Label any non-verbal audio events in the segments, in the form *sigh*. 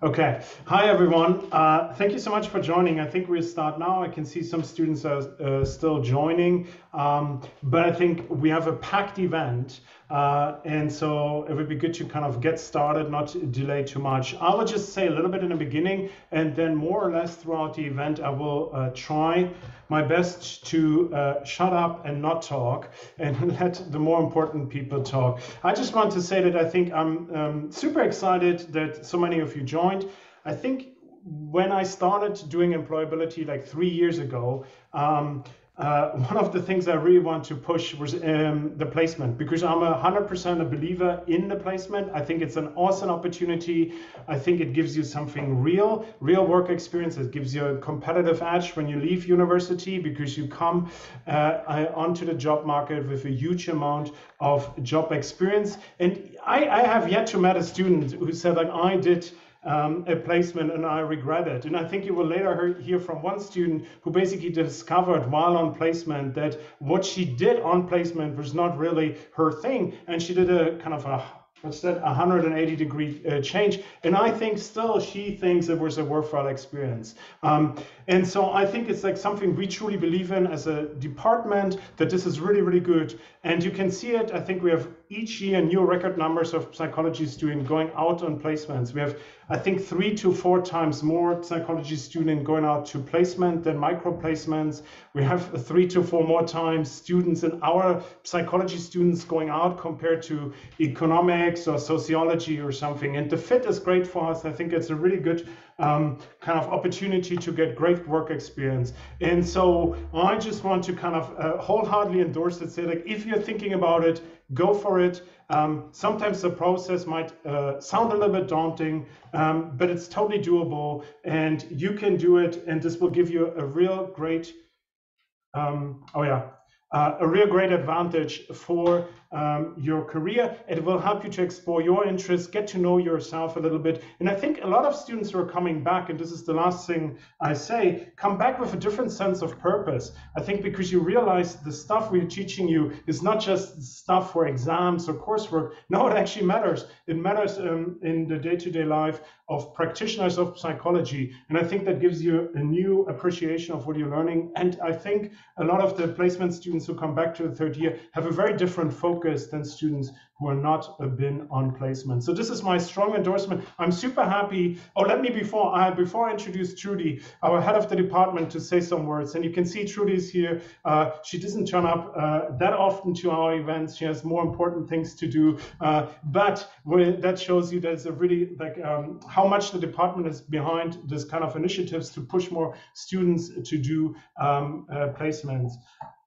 Okay. Hi, everyone. Uh, thank you so much for joining. I think we'll start now. I can see some students are uh, still joining, um, but I think we have a packed event. Uh, and so it would be good to kind of get started, not delay too much. I will just say a little bit in the beginning, and then more or less throughout the event, I will uh, try my best to uh, shut up and not talk and *laughs* let the more important people talk. I just want to say that I think I'm um, super excited that so many of you joined. I think when I started doing employability like three years ago, um, uh, one of the things I really want to push was um, the placement because I'm a 100% a believer in the placement. I think it's an awesome opportunity. I think it gives you something real, real work experience. It gives you a competitive edge when you leave university because you come uh, onto the job market with a huge amount of job experience. And I, I have yet to met a student who said like I did um, a placement and I regret it. And I think you will later hear from one student who basically discovered while on placement that what she did on placement was not really her thing. And she did a kind of a what's that 180 degree uh, change and i think still she thinks it was a worthwhile experience um, and so i think it's like something we truly believe in as a department that this is really really good and you can see it i think we have each year new record numbers of psychology students going out on placements we have i think three to four times more psychology students going out to placement than micro placements we have three to four more times students in our psychology students going out compared to economics or sociology or something. And the fit is great for us. I think it's a really good um, kind of opportunity to get great work experience. And so I just want to kind of uh, wholeheartedly endorse it. Say like, if you're thinking about it, go for it. Um, sometimes the process might uh, sound a little bit daunting, um, but it's totally doable, and you can do it. And this will give you a real great. Um, oh yeah, uh, a real great advantage for um, your career. It will help you to explore your interests, get to know yourself a little bit. And I think a lot of students who are coming back, and this is the last thing I say, come back with a different sense of purpose. I think because you realize the stuff we're teaching you is not just stuff for exams or coursework. No, it actually matters. It matters um, in the day to day life of practitioners of psychology. And I think that gives you a new appreciation of what you're learning. And I think a lot of the placement students who come back to the third year have a very different focus focused than students who are not been on placement. So this is my strong endorsement. I'm super happy. Oh, let me before I before I introduce Trudy, our head of the department, to say some words. And you can see Trudy's here. Uh, she doesn't turn up uh, that often to our events. She has more important things to do. Uh, but that shows you there's a really like um, how much the department is behind this kind of initiatives to push more students to do um, uh, placements.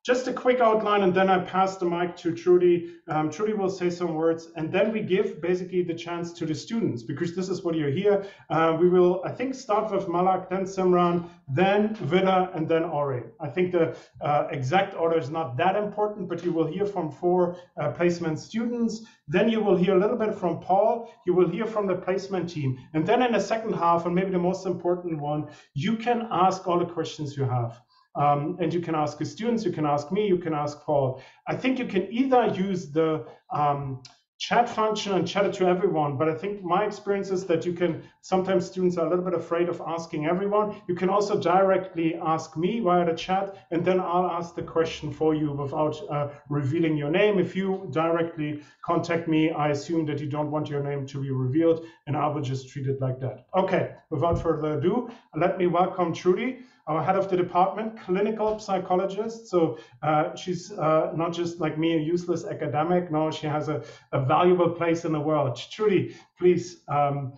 Just a quick outline, and then I pass the mic to Trudy. Um, Trudy will say some words, and then we give basically the chance to the students because this is what you're here. Uh, we will, I think, start with Malak, then Simran, then Vida, and then Ori. I think the uh, exact order is not that important, but you will hear from four uh, placement students. Then you will hear a little bit from Paul. You will hear from the placement team. And then in the second half, and maybe the most important one, you can ask all the questions you have. Um, and you can ask the students, you can ask me, you can ask Paul. I think you can either use the um, chat function and chat it to everyone, but I think my experience is that you can, sometimes students are a little bit afraid of asking everyone. You can also directly ask me via the chat, and then I'll ask the question for you without uh, revealing your name. If you directly contact me, I assume that you don't want your name to be revealed, and I will just treat it like that. Okay, without further ado, let me welcome Trudy our head of the department, clinical psychologist. So uh, she's uh, not just like me, a useless academic. No, she has a, a valuable place in the world. Trudy, please, um,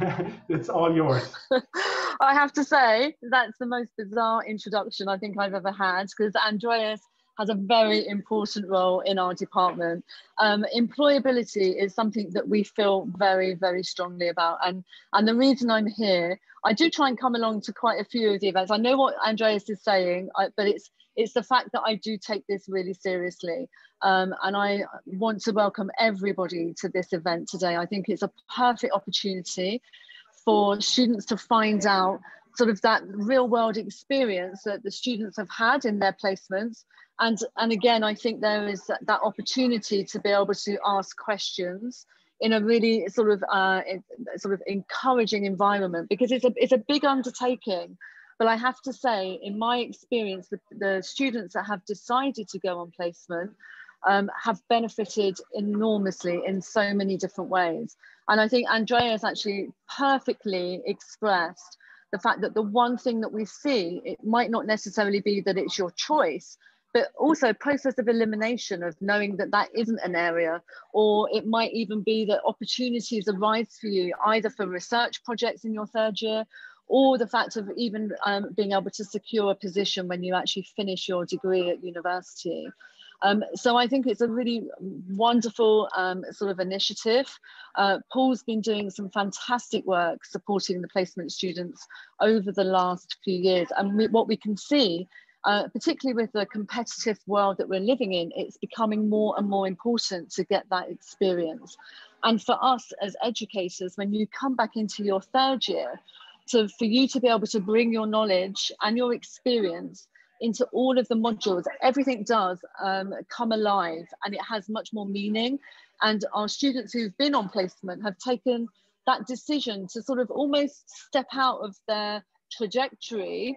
*laughs* it's all yours. *laughs* I have to say, that's the most bizarre introduction I think I've ever had because Andreas has a very important role in our department. Um, employability is something that we feel very, very strongly about. And, and the reason I'm here, I do try and come along to quite a few of the events. I know what Andreas is saying, I, but it's, it's the fact that I do take this really seriously. Um, and I want to welcome everybody to this event today. I think it's a perfect opportunity for students to find out sort of that real world experience that the students have had in their placements and and again i think there is that, that opportunity to be able to ask questions in a really sort of uh, sort of encouraging environment because it's a it's a big undertaking. But I have to say, in my experience, the, the students that have decided to go on placement um, have benefited enormously in so many different ways. And I think andrea has actually perfectly expressed the fact that the one thing that we see, it might not necessarily be that it's your choice, but also process of elimination of knowing that that isn't an area, or it might even be that opportunities arise for you either for research projects in your third year, or the fact of even um, being able to secure a position when you actually finish your degree at university. Um, so I think it's a really wonderful um, sort of initiative. Uh, Paul's been doing some fantastic work supporting the placement students over the last few years. And we, what we can see, uh, particularly with the competitive world that we're living in, it's becoming more and more important to get that experience. And for us as educators, when you come back into your third year, to, for you to be able to bring your knowledge and your experience into all of the modules, everything does um, come alive and it has much more meaning. And our students who've been on placement have taken that decision to sort of almost step out of their trajectory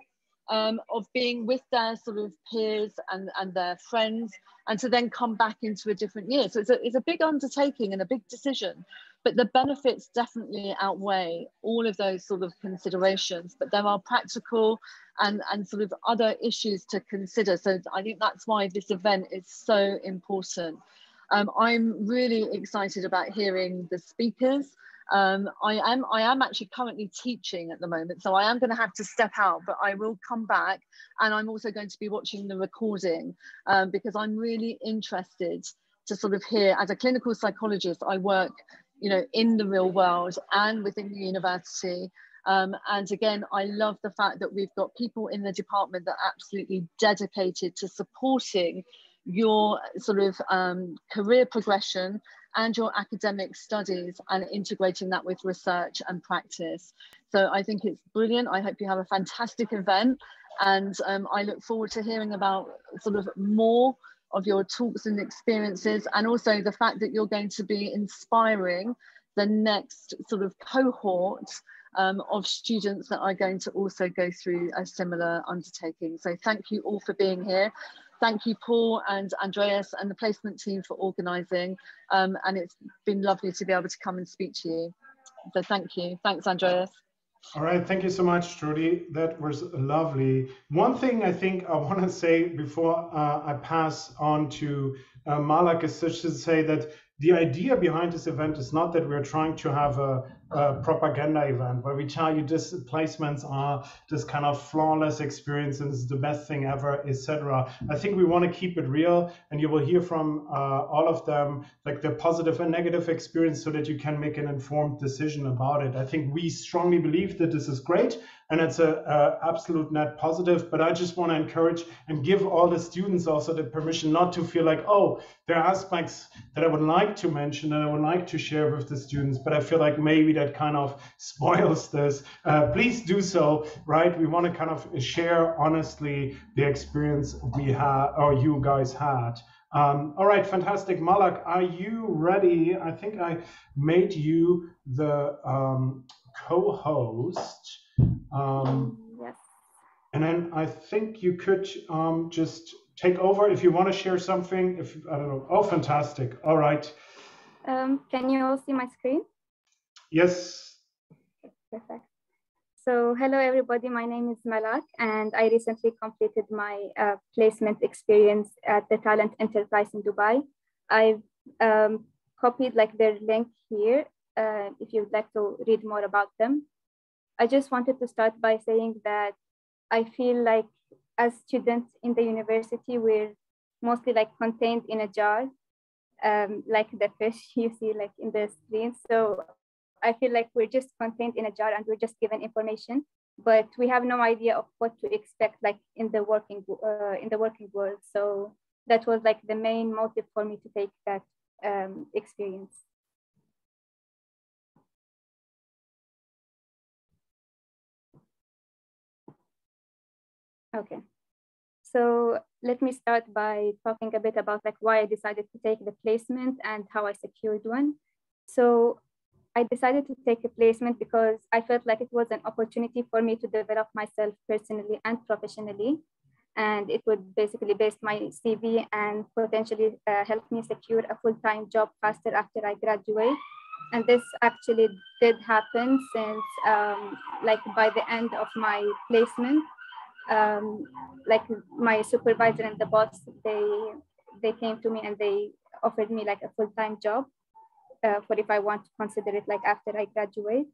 um, of being with their sort of peers and, and their friends and to then come back into a different year. So it's a, it's a big undertaking and a big decision, but the benefits definitely outweigh all of those sort of considerations. But there are practical and, and sort of other issues to consider. So I think that's why this event is so important. Um, I'm really excited about hearing the speakers. Um, I am I am actually currently teaching at the moment, so I am going to have to step out, but I will come back, and I'm also going to be watching the recording um, because I'm really interested to sort of hear. As a clinical psychologist, I work, you know, in the real world and within the university. Um, and again, I love the fact that we've got people in the department that are absolutely dedicated to supporting your sort of um, career progression and your academic studies and integrating that with research and practice. So I think it's brilliant. I hope you have a fantastic event and um, I look forward to hearing about sort of more of your talks and experiences and also the fact that you're going to be inspiring the next sort of cohort um, of students that are going to also go through a similar undertaking. So thank you all for being here. Thank you, Paul and Andreas and the placement team for organising. Um, and it's been lovely to be able to come and speak to you. So thank you. Thanks, Andreas. All right, thank you so much, Trudy. That was lovely. One thing I think I *laughs* want to say before uh, I pass on to uh, Malak is just to say that the idea behind this event is not that we're trying to have a, a, propaganda event where we tell you this placements are this kind of flawless experience and is the best thing ever, etc. I think we want to keep it real, and you will hear from uh, all of them like the positive and negative experience, so that you can make an informed decision about it. I think we strongly believe that this is great, and it's a, a, absolute net positive but i just want to encourage and give all the students also the permission not to feel like oh there are aspects that i would like to mention and i would like to share with the students but i feel like maybe that kind of spoils this uh, please do so right we want to kind of share honestly the experience we had or you guys had um, all right, fantastic. Malak, are you ready? I think I made you the um, co-host. Um, yes. And then I think you could um, just take over if you want to share something. If I don't know. Oh, fantastic. All right. Um, can you all see my screen? Yes. Perfect. So hello everybody, my name is Malak and I recently completed my uh, placement experience at the Talent Enterprise in Dubai. I've um, copied like their link here uh, if you'd like to read more about them. I just wanted to start by saying that I feel like as students in the university, we're mostly like contained in a jar, um, like the fish *laughs* you see like in the screen. So I feel like we're just contained in a jar and we're just given information, but we have no idea of what to expect like in the working uh, in the working world. So that was like the main motive for me to take that um, experience. Okay. So let me start by talking a bit about like why I decided to take the placement and how I secured one. So I decided to take a placement because I felt like it was an opportunity for me to develop myself personally and professionally. And it would basically base my CV and potentially uh, help me secure a full-time job faster after I graduate. And this actually did happen since um, like by the end of my placement, um, like my supervisor and the boss, they, they came to me and they offered me like a full-time job uh, for if I want to consider it like after I graduate.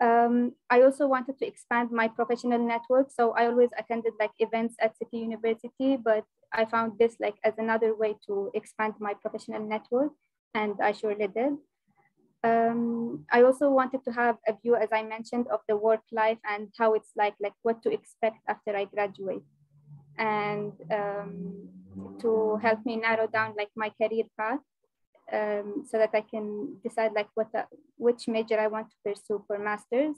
Um, I also wanted to expand my professional network. So I always attended like events at City University, but I found this like as another way to expand my professional network and I surely did. Um, I also wanted to have a view, as I mentioned, of the work life and how it's like, like what to expect after I graduate. And um, to help me narrow down like my career path um, so that I can decide like what the, which major I want to pursue for master's.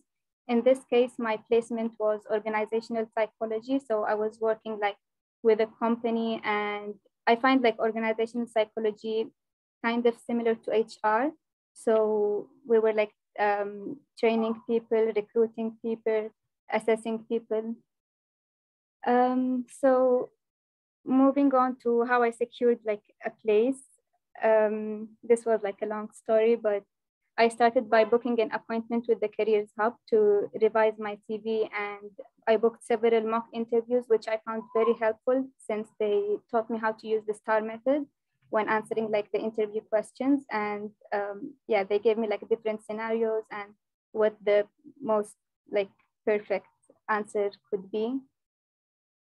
In this case, my placement was organizational psychology. So I was working like with a company and I find like organizational psychology kind of similar to HR. So we were like um, training people, recruiting people, assessing people. Um, so moving on to how I secured like a place um, this was like a long story, but I started by booking an appointment with the Careers Hub to revise my CV, and I booked several mock interviews, which I found very helpful since they taught me how to use the STAR method when answering like the interview questions. And um, yeah, they gave me like different scenarios and what the most like perfect answer could be.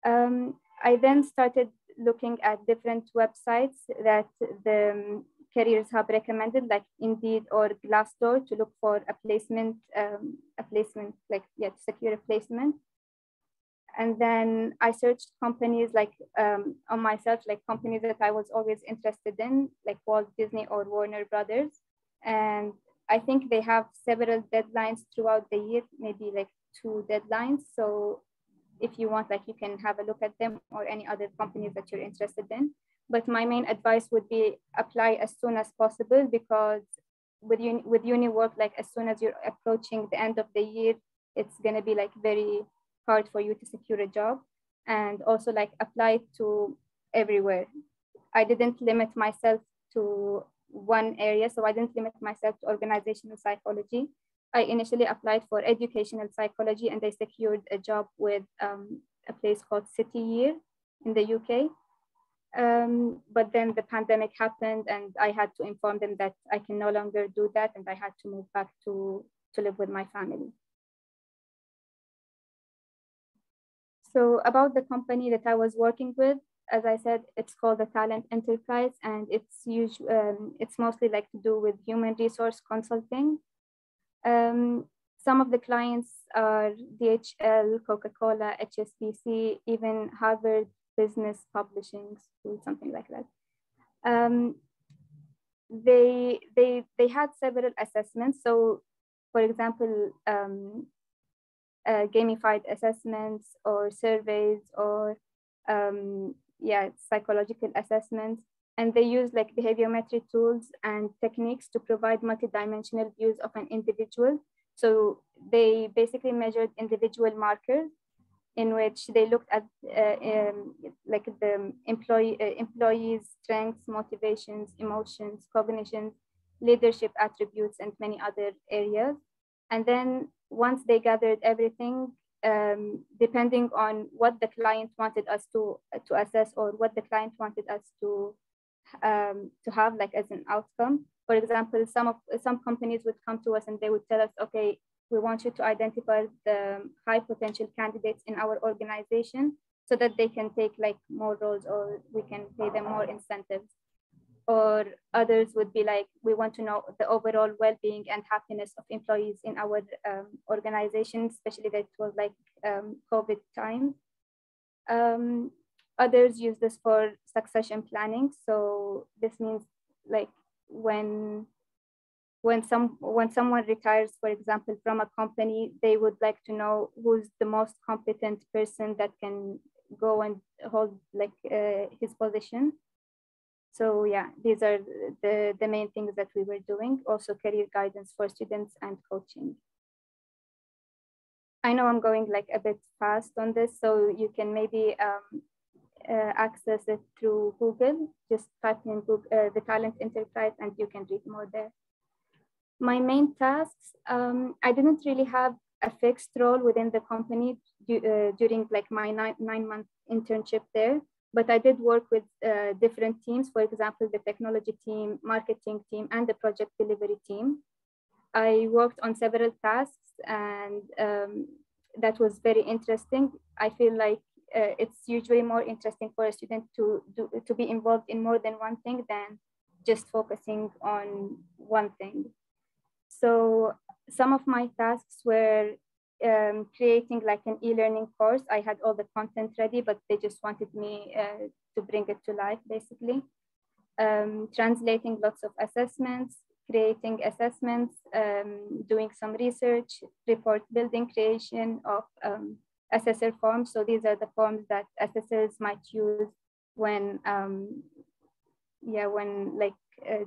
Um, I then started looking at different websites that the um, careers hub recommended, like Indeed or Glassdoor, to look for a placement, um, a placement, like yeah, to secure a placement. And then I searched companies like um, on myself, like companies that I was always interested in, like Walt Disney or Warner Brothers. And I think they have several deadlines throughout the year, maybe like two deadlines. So if you want, like you can have a look at them or any other companies that you're interested in. But my main advice would be apply as soon as possible because with uni, with uni work, like as soon as you're approaching the end of the year, it's gonna be like very hard for you to secure a job and also like apply to everywhere. I didn't limit myself to one area, so I didn't limit myself to organizational psychology. I initially applied for educational psychology and I secured a job with um, a place called City Year in the UK. Um, but then the pandemic happened and I had to inform them that I can no longer do that and I had to move back to, to live with my family. So about the company that I was working with, as I said, it's called the Talent Enterprise and it's usually, um, it's mostly like to do with human resource consulting um, some of the clients are DHL, Coca-Cola, HSBC, even Harvard Business Publishing School, something like that. Um, they, they, they had several assessments. So for example, um, uh, gamified assessments or surveys or um, yeah, psychological assessments and they use like behaviometry tools and techniques to provide multidimensional views of an individual. So they basically measured individual markers in which they looked at uh, um, like the employee uh, employees' strengths, motivations, emotions, cognitions, leadership attributes, and many other areas. And then once they gathered everything, um, depending on what the client wanted us to to assess or what the client wanted us to um, to have like as an outcome. For example, some of some companies would come to us and they would tell us, okay, we want you to identify the high potential candidates in our organization so that they can take like more roles or we can pay them more incentives. Or others would be like, we want to know the overall well-being and happiness of employees in our um, organization, especially that was like um, COVID time. Um, Others use this for succession planning. So this means like when when some when someone retires, for example, from a company, they would like to know who's the most competent person that can go and hold like uh, his position. So yeah, these are the, the main things that we were doing. Also career guidance for students and coaching. I know I'm going like a bit fast on this, so you can maybe um, uh, access it through Google. Just type in Google, uh, the talent enterprise and you can read more there. My main tasks, um, I didn't really have a fixed role within the company uh, during like my nine, nine month internship there, but I did work with uh, different teams, for example, the technology team, marketing team, and the project delivery team. I worked on several tasks and um, that was very interesting. I feel like uh, it's usually more interesting for a student to, do, to be involved in more than one thing than just focusing on one thing. So some of my tasks were um, creating like an e-learning course. I had all the content ready, but they just wanted me uh, to bring it to life, basically. Um, translating lots of assessments, creating assessments, um, doing some research, report building, creation of um, assessor forms. So these are the forms that assessors might use when, um, yeah, when like uh,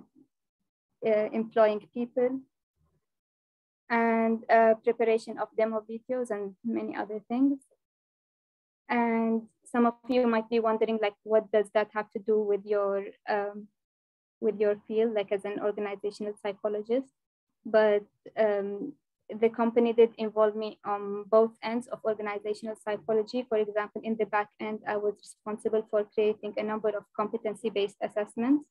uh, employing people and uh, preparation of demo videos and many other things. And some of you might be wondering, like, what does that have to do with your um, with your field, like as an organizational psychologist? But um, the company did involve me on both ends of organizational psychology. For example, in the back end, I was responsible for creating a number of competency-based assessments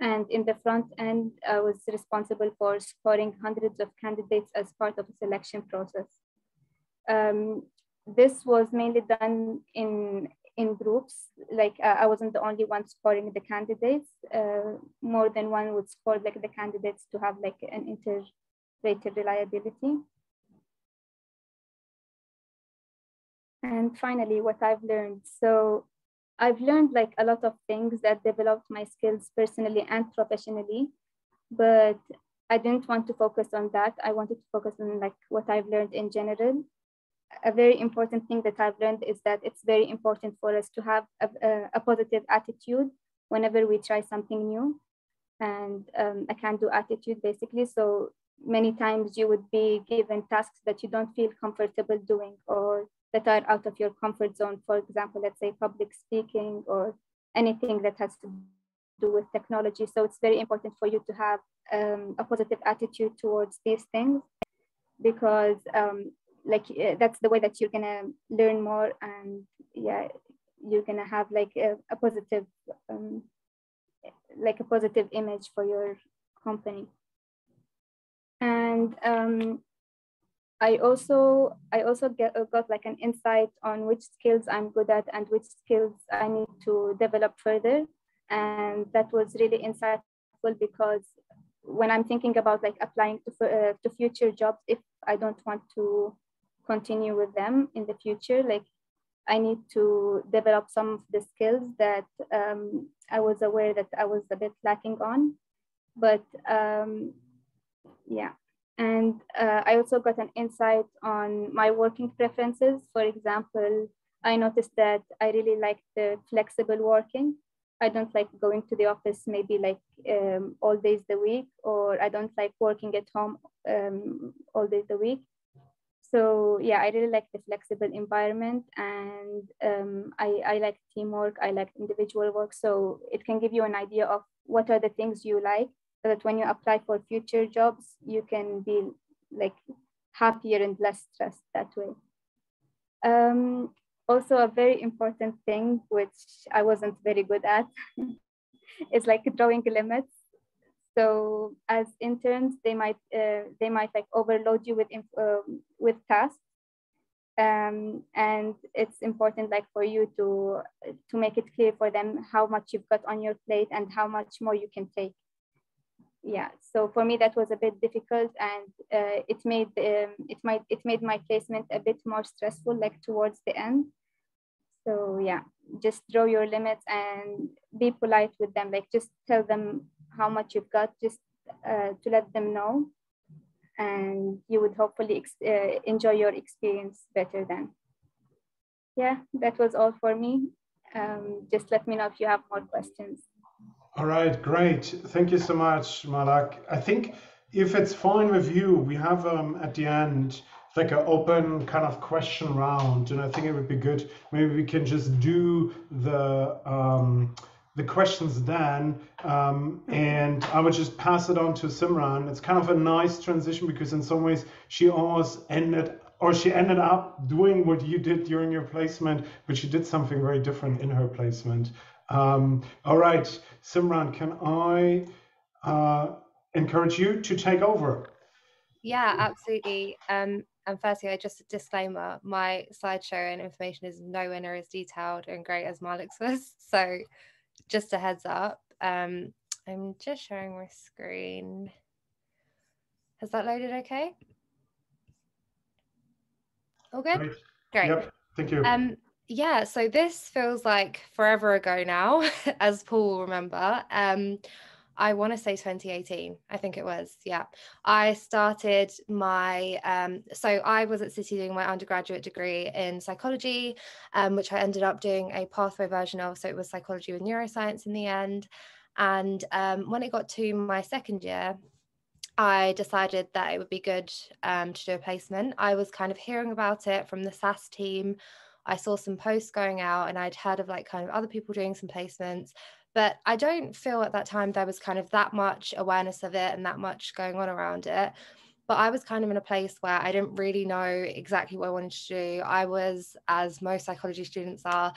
and in the front end, I was responsible for scoring hundreds of candidates as part of a selection process. Um, this was mainly done in, in groups, like uh, I wasn't the only one scoring the candidates. Uh, more than one would score like the candidates to have like an inter-rater reliability. And finally, what I've learned. So I've learned like a lot of things that developed my skills personally and professionally, but I didn't want to focus on that. I wanted to focus on like what I've learned in general. A very important thing that I've learned is that it's very important for us to have a, a, a positive attitude whenever we try something new and um, a can-do attitude basically. So many times you would be given tasks that you don't feel comfortable doing or that are out of your comfort zone. For example, let's say public speaking or anything that has to do with technology. So it's very important for you to have um, a positive attitude towards these things because um, like uh, that's the way that you're gonna learn more and yeah, you're gonna have like a, a positive, um, like a positive image for your company. And um, I also I also get, uh, got like an insight on which skills I'm good at and which skills I need to develop further, and that was really insightful because when I'm thinking about like applying to uh, to future jobs, if I don't want to continue with them in the future, like I need to develop some of the skills that um, I was aware that I was a bit lacking on, but um, yeah and uh, I also got an insight on my working preferences. For example, I noticed that I really like the flexible working. I don't like going to the office maybe like um, all days the week, or I don't like working at home um, all days the week. So yeah, I really like the flexible environment and um, I, I like teamwork, I like individual work. So it can give you an idea of what are the things you like so that when you apply for future jobs, you can be like happier and less stressed that way. Um, also, a very important thing, which I wasn't very good at, *laughs* is like drawing limits. So as interns, they might uh, they might like overload you with um, with tasks, um, and it's important like for you to to make it clear for them how much you've got on your plate and how much more you can take yeah so for me that was a bit difficult and uh, it made um, it might it made my placement a bit more stressful like towards the end. So yeah just draw your limits and be polite with them like just tell them how much you've got just uh, to let them know. And you would hopefully uh, enjoy your experience better then. Yeah that was all for me. Um, just let me know if you have more questions All right, great. Thank you so much, Malak. I think if it's fine with you, we have um, at the end like an open kind of question round, and I think it would be good. Maybe we can just do the um, the questions then, um, and I would just pass it on to Simran. It's kind of a nice transition because in some ways she almost ended or she ended up doing what you did during your placement, but she did something very different in her placement. Um, all right, Simran, can I uh, encourage you to take over? Yeah, absolutely. Um, and firstly, I just a disclaimer: my slideshow and information is nowhere near as detailed and great as Malak's was. *laughs* So, just a heads up. Um, I'm just sharing my screen. Has that loaded okay? All good? Great. Great. Yep. Thank you. Um, yeah, so this feels like forever ago now, *laughs* as Paul will remember. Um, I want to say 2018, I think it was. Yeah. I started my, um, so I was at City doing my undergraduate degree in psychology, um, which I ended up doing a pathway version of. So it was psychology with neuroscience in the end. And um, when it got to my second year, I decided that it would be good um, to do a placement. I was kind of hearing about it from the SAS team. I saw some posts going out and I'd heard of like kind of other people doing some placements, but I don't feel at that time there was kind of that much awareness of it and that much going on around it. But I was kind of in a place where I didn't really know exactly what I wanted to do. I was, as most psychology students are,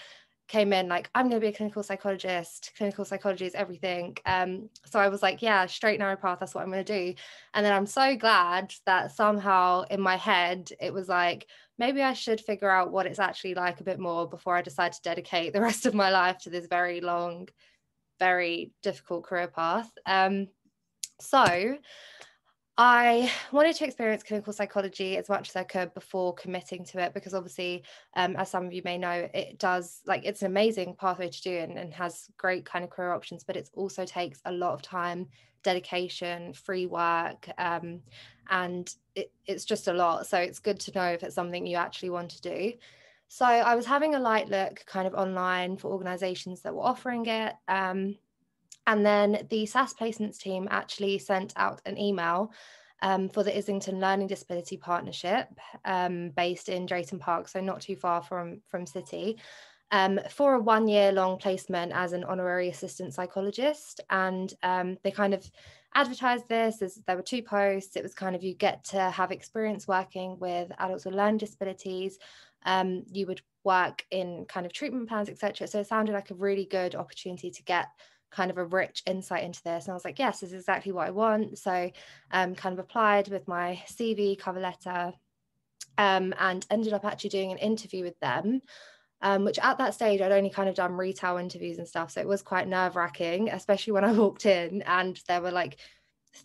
came in like i'm going to be a clinical psychologist. Clinical psychology is everything. Um, so i was like yeah straight narrow path that's what i'm going to do. And then i'm so glad that somehow in my head it was like maybe i should figure out what it's actually like a bit more before i decide to dedicate the *laughs* rest of my life to this very long very difficult career path. Um, so I wanted to experience clinical psychology as much as I could before committing to it because obviously, um, as some of you may know, it does like it's an amazing pathway to do and, and has great kind of career options, but it also takes a lot of time, dedication, free work, um, and it, it's just a lot. So it's good to know if it's something you actually want to do. So I was having a light look kind of online for organizations that were offering it. Um, and then the SAS placements team actually sent out an email um, for the Islington Learning Disability Partnership um, based in Drayton Park, so not too far from, from City, um, for a one year long placement as an honorary assistant psychologist. And um, they kind of advertised this as there were two posts. It was kind of you get to have experience working with adults with learning disabilities. Um, you would work in kind of treatment plans, etc. So it sounded like a really good opportunity to get kind of a rich insight into this. And I was like, yes, this is exactly what I want. So um, kind of applied with my CV, cover letter, um, and ended up actually doing an interview with them. Um, which at that stage I'd only kind of done retail interviews and stuff. So it was quite nerve wracking, especially when I *laughs* walked in and there were like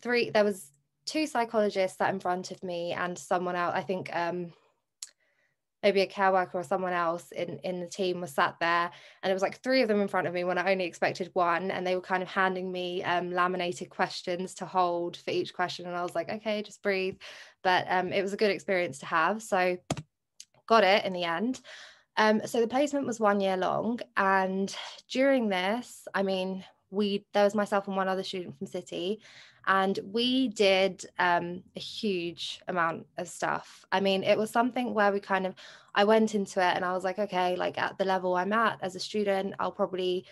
three, there was two psychologists sat in front of me and someone else, I think um, maybe a care worker or someone else in in the team was sat there and it was like three of them in front of me when i only expected one and they were kind of handing me um, laminated questions to hold for each question and i was like okay just breathe. But um, it was a good experience to have so got it in the end. Um, so the placement was one year long and during this i mean we there was myself and one other student from city and we did um, a huge amount of stuff. I mean it was something where we kind of i went into it and i was like okay like at the level i'm at as a student i'll probably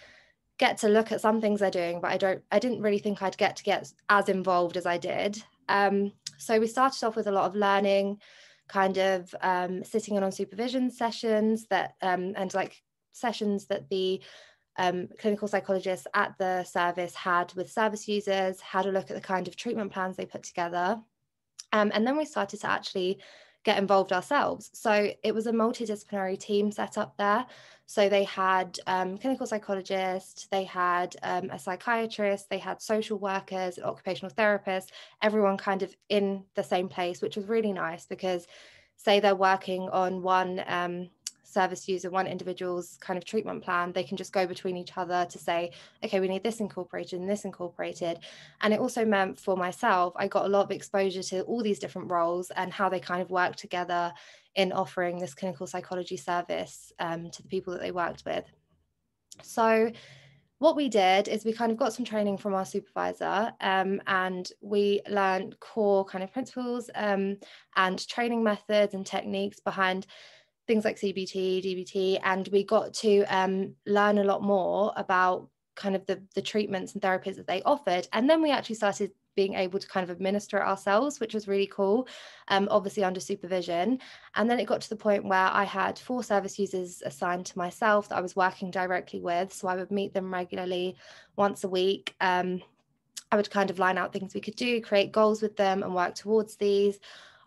get to look at some things they're doing but i don't i didn't really think i'd get to get as involved as i did. Um, so we started off with a lot of learning kind of um, sitting in on supervision sessions that um, and like sessions that the um, clinical psychologists at the service had with service users, had a look at the kind of treatment plans they put together. Um, and then we started to actually get involved ourselves. So it was a multidisciplinary team set up there. So they had um, clinical psychologists, they had um, a psychiatrist, they had social workers, occupational therapists, everyone kind of in the same place, which was really nice because say they're working on one um, service user, one individual's kind of treatment plan, they can just go between each other to say, okay, we need this incorporated and this incorporated. And it also meant for myself, I got a lot of exposure to all these different roles and how they kind of work together in offering this clinical psychology service um, to the people that they worked with. So what we did is we kind of got some training from our supervisor um, and we learned core kind of principles um, and training methods and techniques behind things like CBT, DBT, and we got to um, learn a lot more about kind of the, the treatments and therapies that they offered. And then we actually started being able to kind of administer it ourselves, which was really cool, um, obviously under supervision. And then it got to the point where I had four service users assigned to myself that I was working directly with. So I would meet them regularly once a week. Um, I would kind of line out things we could do, create goals with them, and work towards these.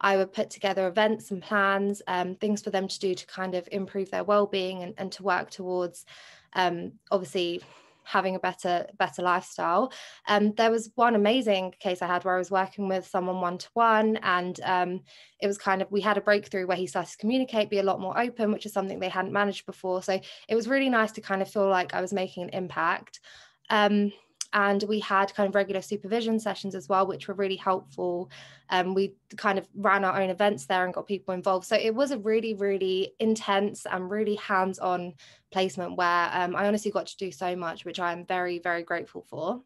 I would put together events and plans, um, things for them to do to kind of improve their well-being and, and to work towards um, obviously having a better better lifestyle. Um, there was one amazing case i had where i was working with someone one-to-one and um, it was kind of we had a breakthrough where he started to communicate be a lot more open which is something they hadn't managed before. So it was really nice to kind of feel like i was making an impact. Um, and we had kind of regular supervision sessions as well which were really helpful. Um, we kind of ran our own events there and got people involved. So it was a really really intense and really hands-on placement where um, i honestly got to do so much which i'm very very grateful for.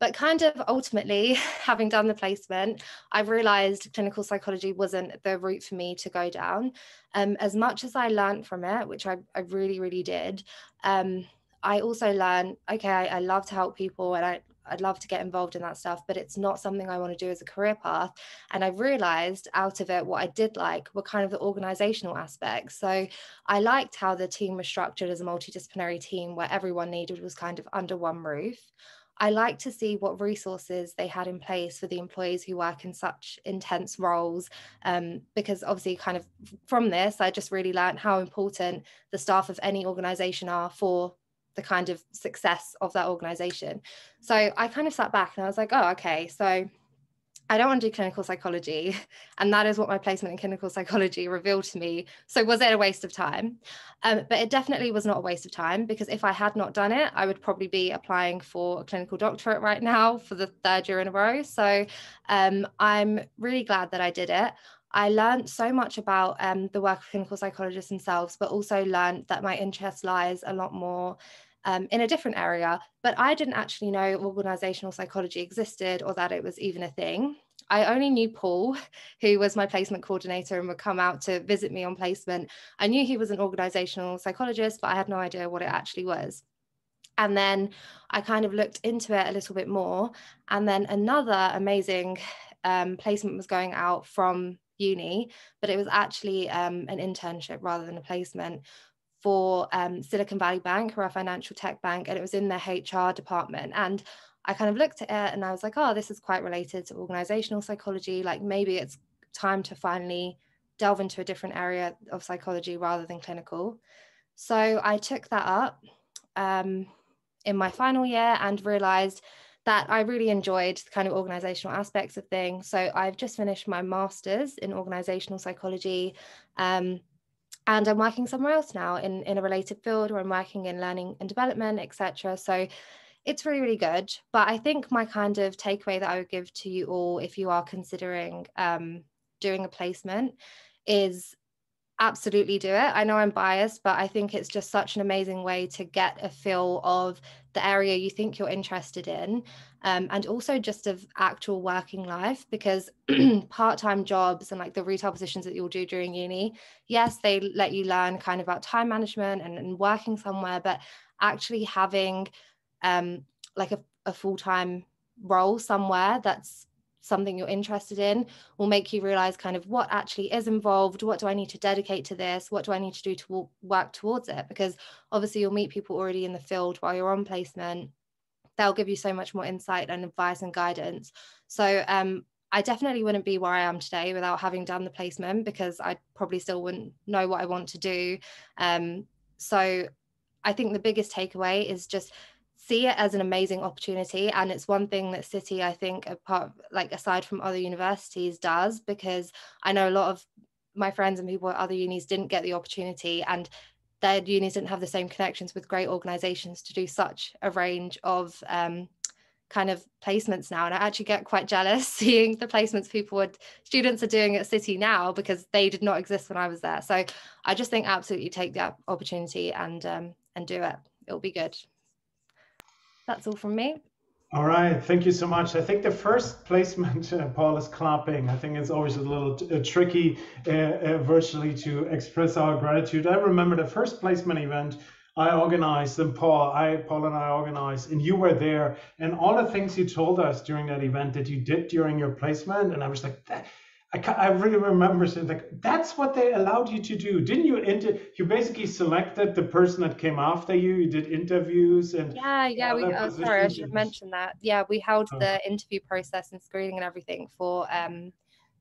But kind of ultimately *laughs* having done the placement i've realized clinical psychology wasn't the route for me to go down. Um, as much as i learned from it which i, I really really did um, I also learn, okay, I, I love to help people and I, I'd love to get involved in that stuff, but it's not something I want to do as a career path. And I realized out of it, what I did like were kind of the organizational aspects. So I liked how the team was structured as a multidisciplinary team where everyone needed was kind of under one roof. I like to see what resources they had in place for the employees who work in such intense roles, um, because obviously, kind of from this, I just really learned how important the staff of any organization are for the kind of success of that organization. So I kind of sat back and I was like, oh, okay, so I don't want to do clinical psychology. *laughs* And that is what my placement in clinical psychology *laughs* revealed to me. So, was it a waste of time? Um, but it definitely was not a waste of time because if I had not done it, I would probably be applying for a clinical doctorate right now for the third year in a row. So, um, I'm really glad that I did it. I learned so much about um, the work of clinical psychologists themselves, but also learned that my interest lies a lot more um, in a different area. But I didn't actually know organizational psychology existed or that it was even a thing. I only knew Paul, *laughs* who was my placement coordinator and would come out to visit me on placement. I knew he was an organizational psychologist, but I had no idea what it actually was. And then I kind of looked into it a little bit more. And then another amazing um, placement was going out from uni, but it was actually um, an internship rather than a placement for um, Silicon Valley Bank, or a financial tech bank, and it was in their HR department. And I kind of looked at it and I was like, oh, this is quite related to organizational psychology. Like maybe it's time to finally delve into a different area of psychology rather than clinical. So I took that up um, in my final year and realized that I really enjoyed the kind of organizational aspects of things. So I've just finished my master's in organizational psychology. Um, and I'm working somewhere else now in, in a related field where I'm working in learning and development, etc. So it's really, really good. But I think my kind of takeaway that I would give to you all if you are considering um, doing a placement is absolutely do it. I know I'm biased, but I think it's just such an amazing way to get a feel of the area you think you're interested in um, and also just of actual working life because *clears throat* part-time jobs and like the retail positions that you'll do during uni yes they let you learn kind of about time management and, and working somewhere but actually having um, like a, a full-time role somewhere that's something you're interested in will make you realize kind of what actually is involved what do i need to dedicate to this what do i need to do to work towards it? Because obviously you'll meet people already in the field while you're on placement. They'll give you so much more insight and advice and guidance. So um, I definitely wouldn't be where I am today without having done the placement because I probably still wouldn't know what I want to do. Um, so I think the biggest takeaway is just see it as an amazing opportunity and it's one thing that city i think apart like aside from other universities does because i know a lot of my friends and people at other unis didn't get the opportunity and their unis didn't have the same connections with great organizations to do such a range of um, kind of placements now. And i actually get quite jealous *laughs* seeing the placements people would students are doing at city now because they did not exist when i was there. So i just think absolutely take that opportunity and um, and do it. It'll be good. That's all from me. All right, thank you so much. I think the first placement, uh, Paul, is clapping. I think it's always a little uh, tricky uh, uh, virtually to express our gratitude. I remember the first placement event I organized, and Paul, I, Paul and I organized, and you were there, and all the things you told us during that event that you did during your placement, and I was like, that, I, I really remember saying like that's what they allowed you to do. Didn't you inter- you basically selected the person that came after you you did interviews and yeah yeah we oh, sorry i should have mentioned that. Yeah we held oh. the interview process and screening and everything for um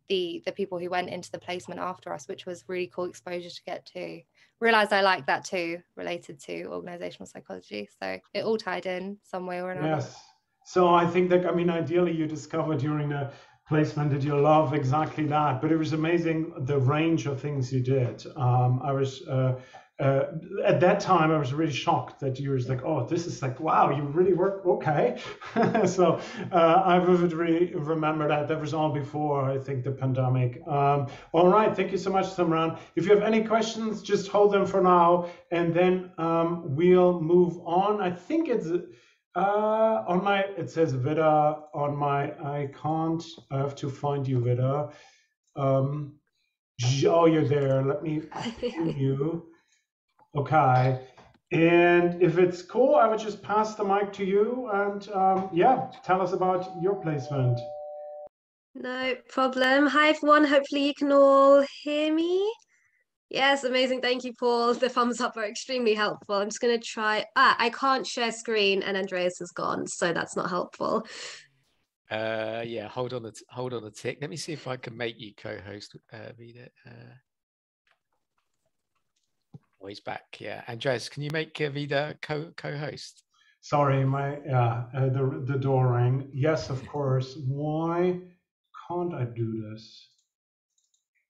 the the people who went into the placement after us which was really cool exposure to get to. Realized i like that too related to organizational psychology. So it all tied in some way or another. Yes. So I think that I mean ideally you discover during the placement did you love exactly that. But it was amazing the range of things you did. Um, I was uh, uh, at that time I was really shocked that you were like, oh, this is like wow, you really work okay. *laughs* so uh, I vividly remember that. That was all before I think the pandemic. Um, all right, thank you so much, Simran If you have any questions, just hold them for now, and then um, we'll move on. I think it's. Uh, on my, it says Vida on my, I can't, I have to find you, Vida. Um, oh, you're there. Let me *laughs* you. Okay. And if it's cool, I would just pass the mic to you and um, yeah, tell us about your placement. No problem. Hi, everyone. Hopefully, you can all hear me. Yes, amazing. Thank you, Paul. The thumbs up are extremely helpful. I'm just going to try. Ah, I can't share screen, and Andreas is gone, so that's not helpful. Uh, yeah, hold on a t- hold on a tick. Let me see if I can make you co-host. Uh, Vida. Uh, oh, he's back. Yeah, Andreas, can you make uh, Vida co co-host? Sorry, my yeah, uh, the the door rang. Yes, of course. Why can't I do this?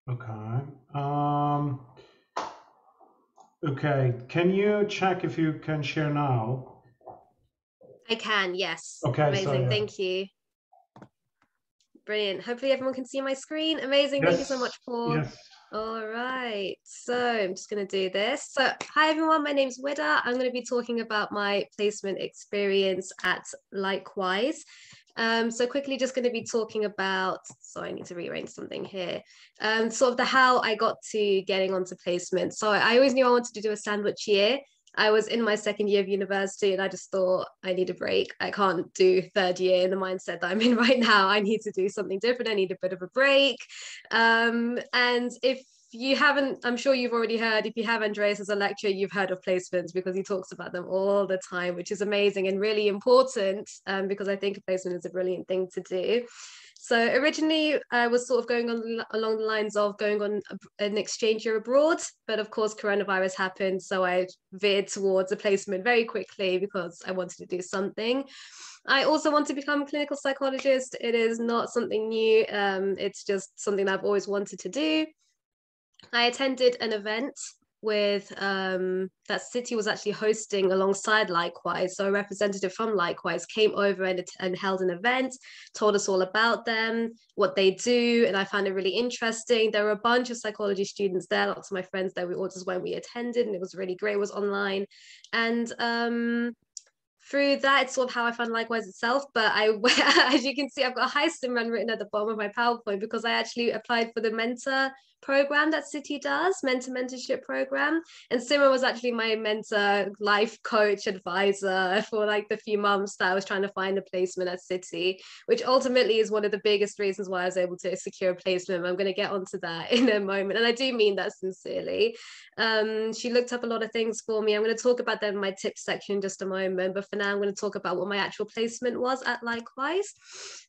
Okay. Um, okay. Can you check if you can share now? I can, yes. Okay. Amazing. So, yeah. Thank you. Brilliant. Hopefully everyone can see my screen. Amazing. Yes. Thank you so much, Paul. Yes. All right. So I'm just going to do this. So, hi everyone. My name's Wida. I'm going to be talking about my placement experience at Likewise. Um, so quickly just going to be talking about, so I need to rearrange something here, um, sort of the how I got to getting onto placement. So I always knew I wanted to do a sandwich year. I was in my second year of university and I just thought I need a break. I can't do third year in the mindset that I'm in *laughs* right now. I need to do something different. I need a bit of a break. Um, and if you haven't, I'm sure you've already heard, if you have Andreas as a lecturer, you've heard of placements because he talks about them all the time, which is amazing and really important um, because I think a placement is a brilliant thing to do. So originally I was sort of going on along the lines of going on an exchange year abroad, but of course coronavirus happened. So I veered towards a placement very quickly because I wanted to do something. I also want to become a clinical psychologist. It is not something new. Um, it's just something I've always wanted to do. I attended an event with um, that city was actually hosting alongside Likewise. So a representative from Likewise came over and, and held an event, told us all about them, what they do, and I found it really interesting. There were a bunch of psychology students there, lots of my friends there. We all just went, we attended, and it was really great. It was online, and um, through that, it's sort of how I found Likewise itself. But I, *laughs* as you can see, I've got a hi Simran written at the bottom of my PowerPoint because I actually applied for the mentor program that City does, mentor mentorship program. And Simran was actually my mentor, life coach, advisor for like the few months that I was trying to find a placement at City, which ultimately is one of the biggest reasons why I was able to secure a placement. I'm going to get onto that *laughs* in a moment. And I do mean that sincerely. Um, she looked up a lot of things for me. I'm going to talk about them in my tips section in just a moment. But for now, I'm going to talk about what my actual placement was at Likewise.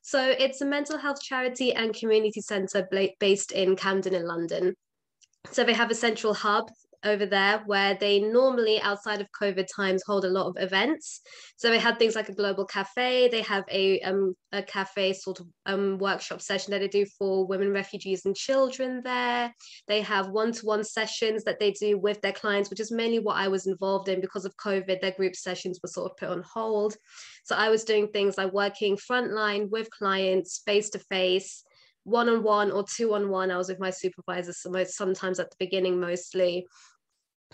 So it's a mental health charity and community centre based in Camden in London. So they have a central hub over there where they normally outside of covid times hold a lot of events. So they had things like a global cafe. They have a um a cafe sort of um workshop session that they do for women refugees and children there. They have one-to-one sessions that they do with their clients which is mainly what i was involved in. Because of covid their group sessions were sort of put on hold. So i was doing things like working frontline with clients face to face one on one or two on one. I was with my supervisors sometimes at the beginning mostly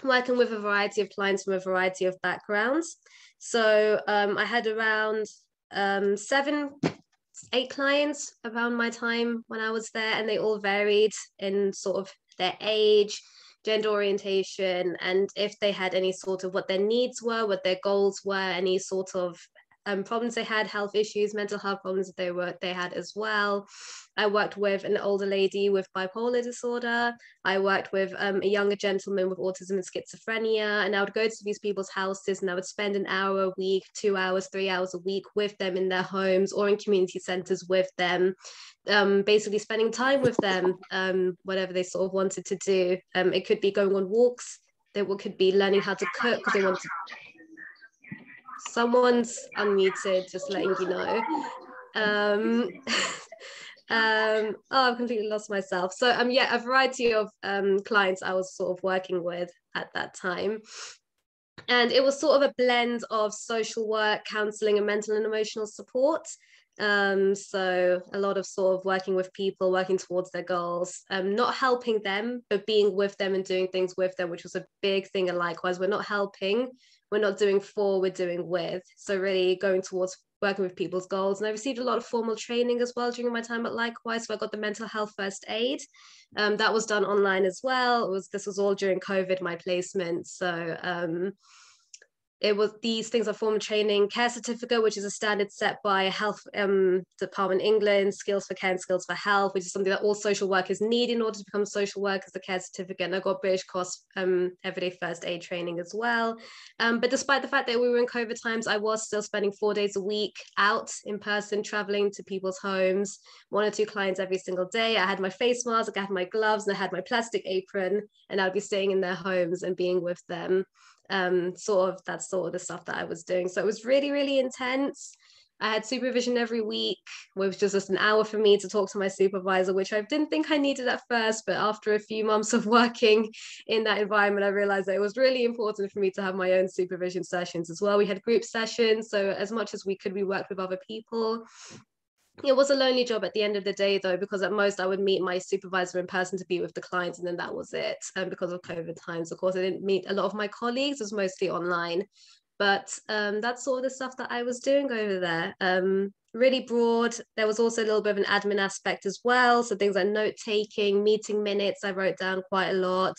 working with a variety of clients from a variety of backgrounds. So um, I had around um, seven, eight clients around my time when I was there, and they all varied in sort of their age, gender orientation, and if they had any sort of what their needs were, what their goals were, any sort of um, problems they had, health issues, mental health problems they were they had as well. I worked with an older lady with bipolar disorder. I worked with um, a younger gentleman with autism and schizophrenia. And I would go to these people's houses and I would spend an hour a week, two hours, three hours a week with them in their homes or in community centers with them, um, basically spending time with them, um, whatever they sort of wanted to do. Um, it could be going on walks. They could be learning how to cook they want to someone's unmuted, just letting you know. Um, *laughs* um, oh, I've completely lost myself. So um, yeah, a variety of um, clients I was sort of working with at that time. And it was sort of a blend of social work, counseling, and mental and emotional support. Um, so a lot of sort of working with people, working towards their goals, um, not helping them, but being with them and doing things with them, which was a big thing. And likewise, we're not helping, we're not doing for, we're doing with. So really going towards working with people's goals. And I received a lot of formal training as well during my time at Likewise. So I got the mental health first aid. Um, that was done online as well. It was this was all during COVID, my placement. So um, it was these things are formal training. Care certificate which is a standard set by health um, department england skills for care and skills for health which is something that all social workers need in order to become social workers the care certificate. And i got british COSP um, everyday first aid training as well. Um, but despite the fact that we were in covid times i was still spending four days a week out in person traveling to people's homes one or two clients every single day. I had my face mask i had my gloves and i had my plastic apron and i'd be staying in their homes and being with them um, sort of that's sort of the stuff that I was doing. So it was really, really intense. I had supervision every week, which was just an hour for me to talk to my supervisor, which I didn't think I needed at first. But after a few months of *laughs* working in that environment, I realized that it was really important for me to have my own supervision sessions as well. We had group sessions. So, as much as we could, we worked with other people it was a lonely job at the end of the day though because at most i would meet my supervisor in person to be with the clients and then that was it. And because of covid times of course i didn't meet a lot of my colleagues. It was mostly online. But um, that's all the stuff that i was doing over there. Um, really broad. There was also a little bit of an admin aspect as well. So things like note taking, meeting minutes, I wrote down quite a lot,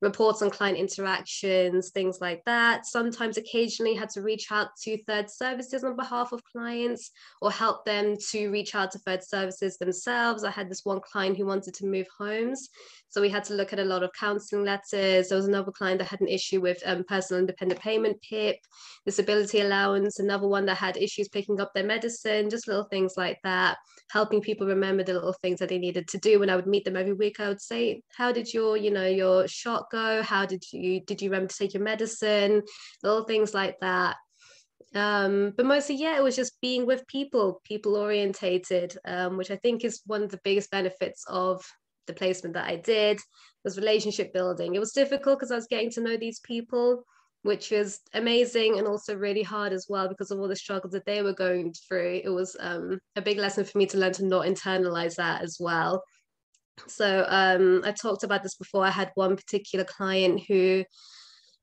reports on client interactions, things like that. Sometimes occasionally had to reach out to third services on behalf of clients or help them to reach out to third services themselves. I had this one client who wanted to move homes. So we had to look at a lot of counseling letters. There was another client that had an issue with um, personal independent payment PIP, disability allowance, another one that had issues picking up their medicine, just little things like that, helping people remember the little things that they needed to do. When I would meet them every week, I would say, how did your, you know, your shot go? How did you, did you remember to take your medicine? Little things like that um, but mostly yeah it was just being with people people orientated um, which i think is one of the biggest benefits of the placement that I did was relationship building. It was difficult because I was getting to know these people, which was amazing and also really hard as well because of all the struggles that they were going through. It was um, a big lesson for me to learn to not internalize that as well. So um, I talked about this before. I had one particular client who,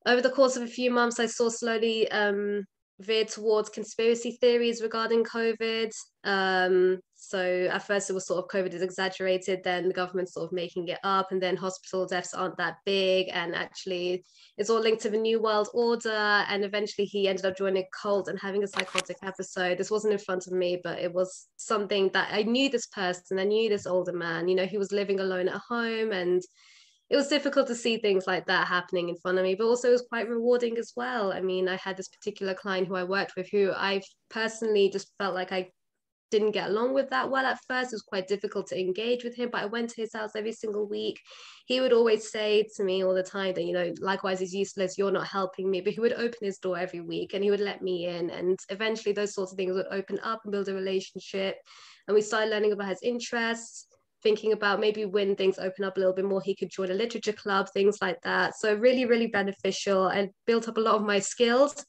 over the course of a few months, I saw slowly um, veered towards conspiracy theories regarding COVID. Um, so at first it was sort of COVID is exaggerated, then the government sort of making it up, and then hospital deaths aren't that big, and actually it's all linked to the New World Order. And eventually he ended up joining a cult and having a psychotic episode. This wasn't in front of me, but it was something that I knew this person, I knew this older man. You know, he was living alone at home and it was difficult to see things like that happening in front of me, but also it was quite rewarding as well. I mean, I had this particular client who I worked with who I personally just felt like I didn't get along with that well at first. It was quite difficult to engage with him, but I went to his house every single week. He would always say to me all the time that, you know, likewise is useless, you're not helping me. *laughs* But he would open his door every week and he would let me in. And eventually those sorts of things would open up and build a relationship. And we started learning about his interests thinking about maybe when things open up a little bit more, he could join a literature club, things like that. So really, really beneficial and built up a lot of my skills.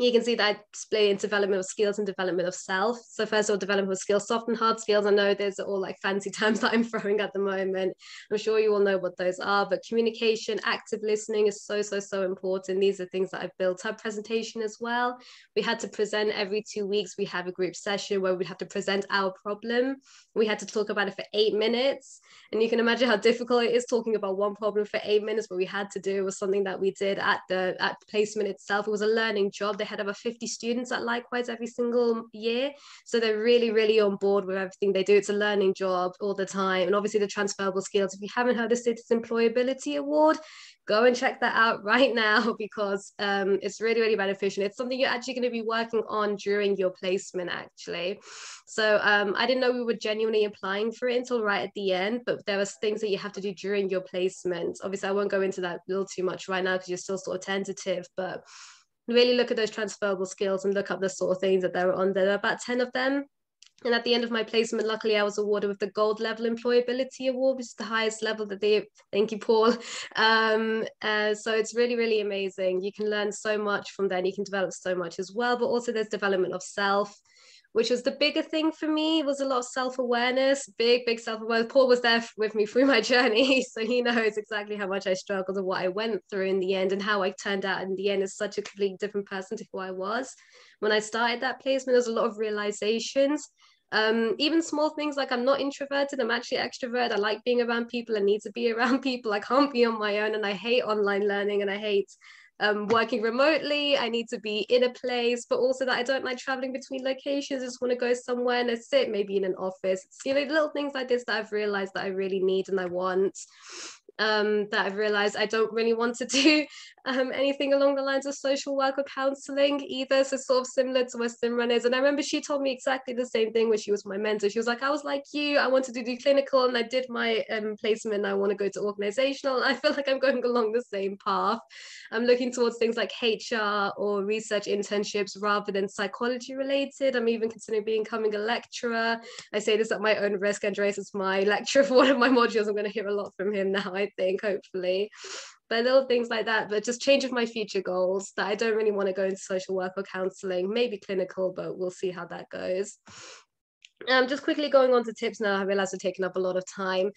You can see that I split into development of skills and development of self. So first of all, development of skills, soft and hard skills. I know there's all like fancy *laughs* terms that I'm throwing at the moment. I'm sure you all know what those are, but communication, active listening is so, so, so important. These are things that I've built up presentation as well. We had to present every two weeks. We have a group session where we'd have to present our problem. We had to talk about it for eight minutes. And you can imagine how difficult it is talking about one problem for eight minutes, but we had to do was something that we did at the at placement itself. It was a learning job. They had over 50 students at Likewise every single year. So they're really, really on board with everything they do. It's a learning job all the time. And obviously the transferable skills. If you haven't heard the City's Employability Award, go and check that out *laughs* right now because um, it's really, really beneficial. It's something you're actually going to be working on during your placement, actually. So um, I didn't know we were genuinely applying for it until right at the end, but there was things that you have to do during your placement. Obviously, I won't go into that a little too much right now because you're still sort of tentative, but really look at those transferable skills and look up the sort of things that there are on there. There are about 10 of them. And at the end of my placement, luckily, I was awarded with the gold level employability award, which is the highest level that they. Thank you, Paul. Um, uh, so it's really, really amazing. You can learn so much from there, and you can develop so much as well. But also, there's development of self which was the bigger thing for me was a lot of self-awareness big big self-awareness paul was there with me through my *laughs* journey so he knows exactly how much i struggled and what i went through in the end and how i turned out in the end as such a completely different person to who i was when i started that placement there's a lot of realizations um, even small things like I'm not introverted, I'm actually extrovert. I like being around people. I need to be *laughs* around people. I can't be on my own, and I hate online learning and I hate um, working remotely. I need to be in a place, but also that I don't like traveling between locations. I just want to go somewhere and I sit maybe in an office. It's, you know, little things like this that I've realized that I really need and I want um, that I've realized I don't really want to *laughs* do um, anything along the lines of social work or counseling either. So sort of similar to Simran is. And I remember she told me exactly the same thing when she was my mentor. She was like, I was like you, I wanted to do clinical and I did my um, placement I want to go to organizational. *laughs* I feel like I'm going along the same path. I'm looking towards things like HR or research internships rather than psychology related. I'm even considering becoming a lecturer. I say this at my own risk. Andreas is my lecturer for one of my modules. I'm going to hear a lot from him now, I think, hopefully. But little things like that, but just change of my future goals that I don't really want to go into social work or counseling, maybe clinical, but we'll see how that goes. Um, just quickly going on to tips now, I realize I've taken up a lot of time.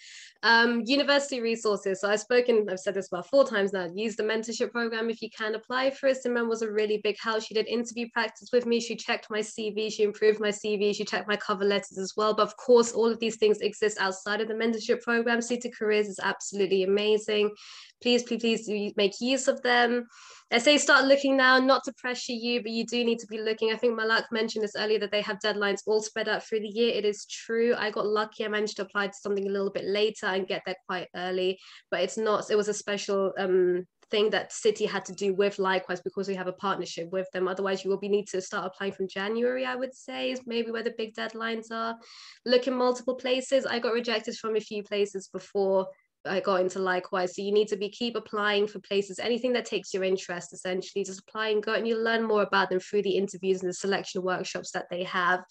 Um, university resources. So I've spoken, I've said this about four times now. Use the mentorship program if you can apply for it. Simran was a really big help. She did interview practice with me. She checked my CV. She improved my CV. She checked my cover letters as well. But of course, all of these things exist outside of the mentorship program. City Careers is absolutely amazing. Please, please, please make use of them. I say start looking now, not to pressure you, but you do need to be looking. I think Malak mentioned this earlier that they have deadlines all spread out through the year. It is true. I got lucky. I managed to apply to something a little bit later and get there quite early, but it's not, it was a special um, thing that City had to do with Likewise because we have a partnership with them. Otherwise, you will be need to start applying from January, I would say, is maybe where the big deadlines are. Look in multiple places. I got rejected from a few places before I got into likewise. So you need to be keep applying for places, anything that takes your interest, essentially, just apply and go, and you learn more about them through the interviews and the selection workshops that they have.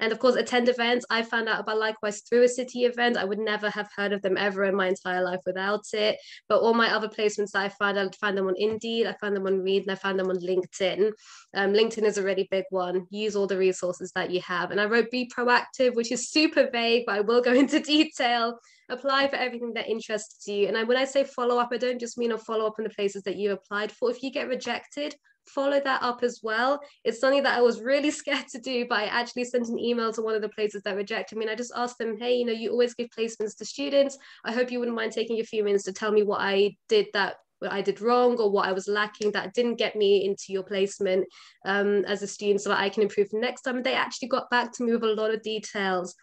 And of course, attend events. I found out about Likewise through a city event. I would never have heard of them ever in my entire life without it. But all my other placements I found, I found them on Indeed, I found them on Reed, and I found them on LinkedIn. Um, LinkedIn is a really big one. Use all the resources that you have. And I wrote Be Proactive, which is super vague, but I will go *laughs* into detail apply for everything that interests you. And when I say follow up, I don't just mean a follow up in the places that you applied for. If you get rejected, follow that up as well. It's something that I was really *laughs* scared to do, but I actually sent an email to one of the places that rejected me. And I just asked them, hey, you know, you always give placements to students. I hope you wouldn't mind taking a few minutes to tell me what I did that what I did wrong or what I was lacking that didn't get me into your placement um, as a student so that I can improve next time. They actually got back to me with a lot of details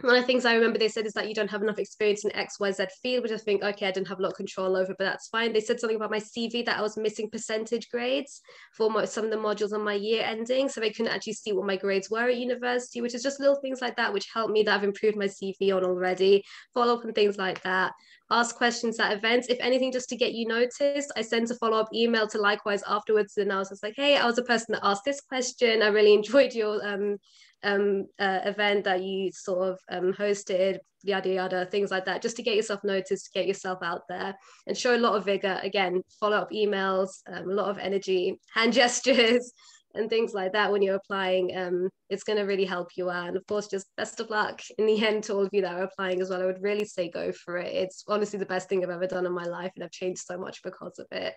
one of the things I remember they said is that you don't have enough experience in XYZ field, which I think, okay, I didn't have a lot of control over, but that's fine. They said something about my CV that I was missing percentage grades for some of the modules on my year ending. So they couldn't actually see what my grades were at university, which is just little things like that, which helped me that I've improved my CV on already. Follow up and things like that. Ask questions at events. If anything, just to get you noticed, I sent a follow up email to Likewise afterwards. And I was just like, hey, I was a person that asked this question. I really enjoyed your um, um, uh, event that you sort of um, hosted, yada yada, things like that, just to get yourself noticed, to get yourself out there, and show a lot of vigor. Again, follow up emails, um, a lot of energy, hand *laughs* gestures, and things like that when you're applying. Um, it's going to really help you out. And of course, just best of luck in the end to all of you that are applying as well. I would really say go for it. It's honestly the best thing I've ever done in my life, and I've changed so much because of it.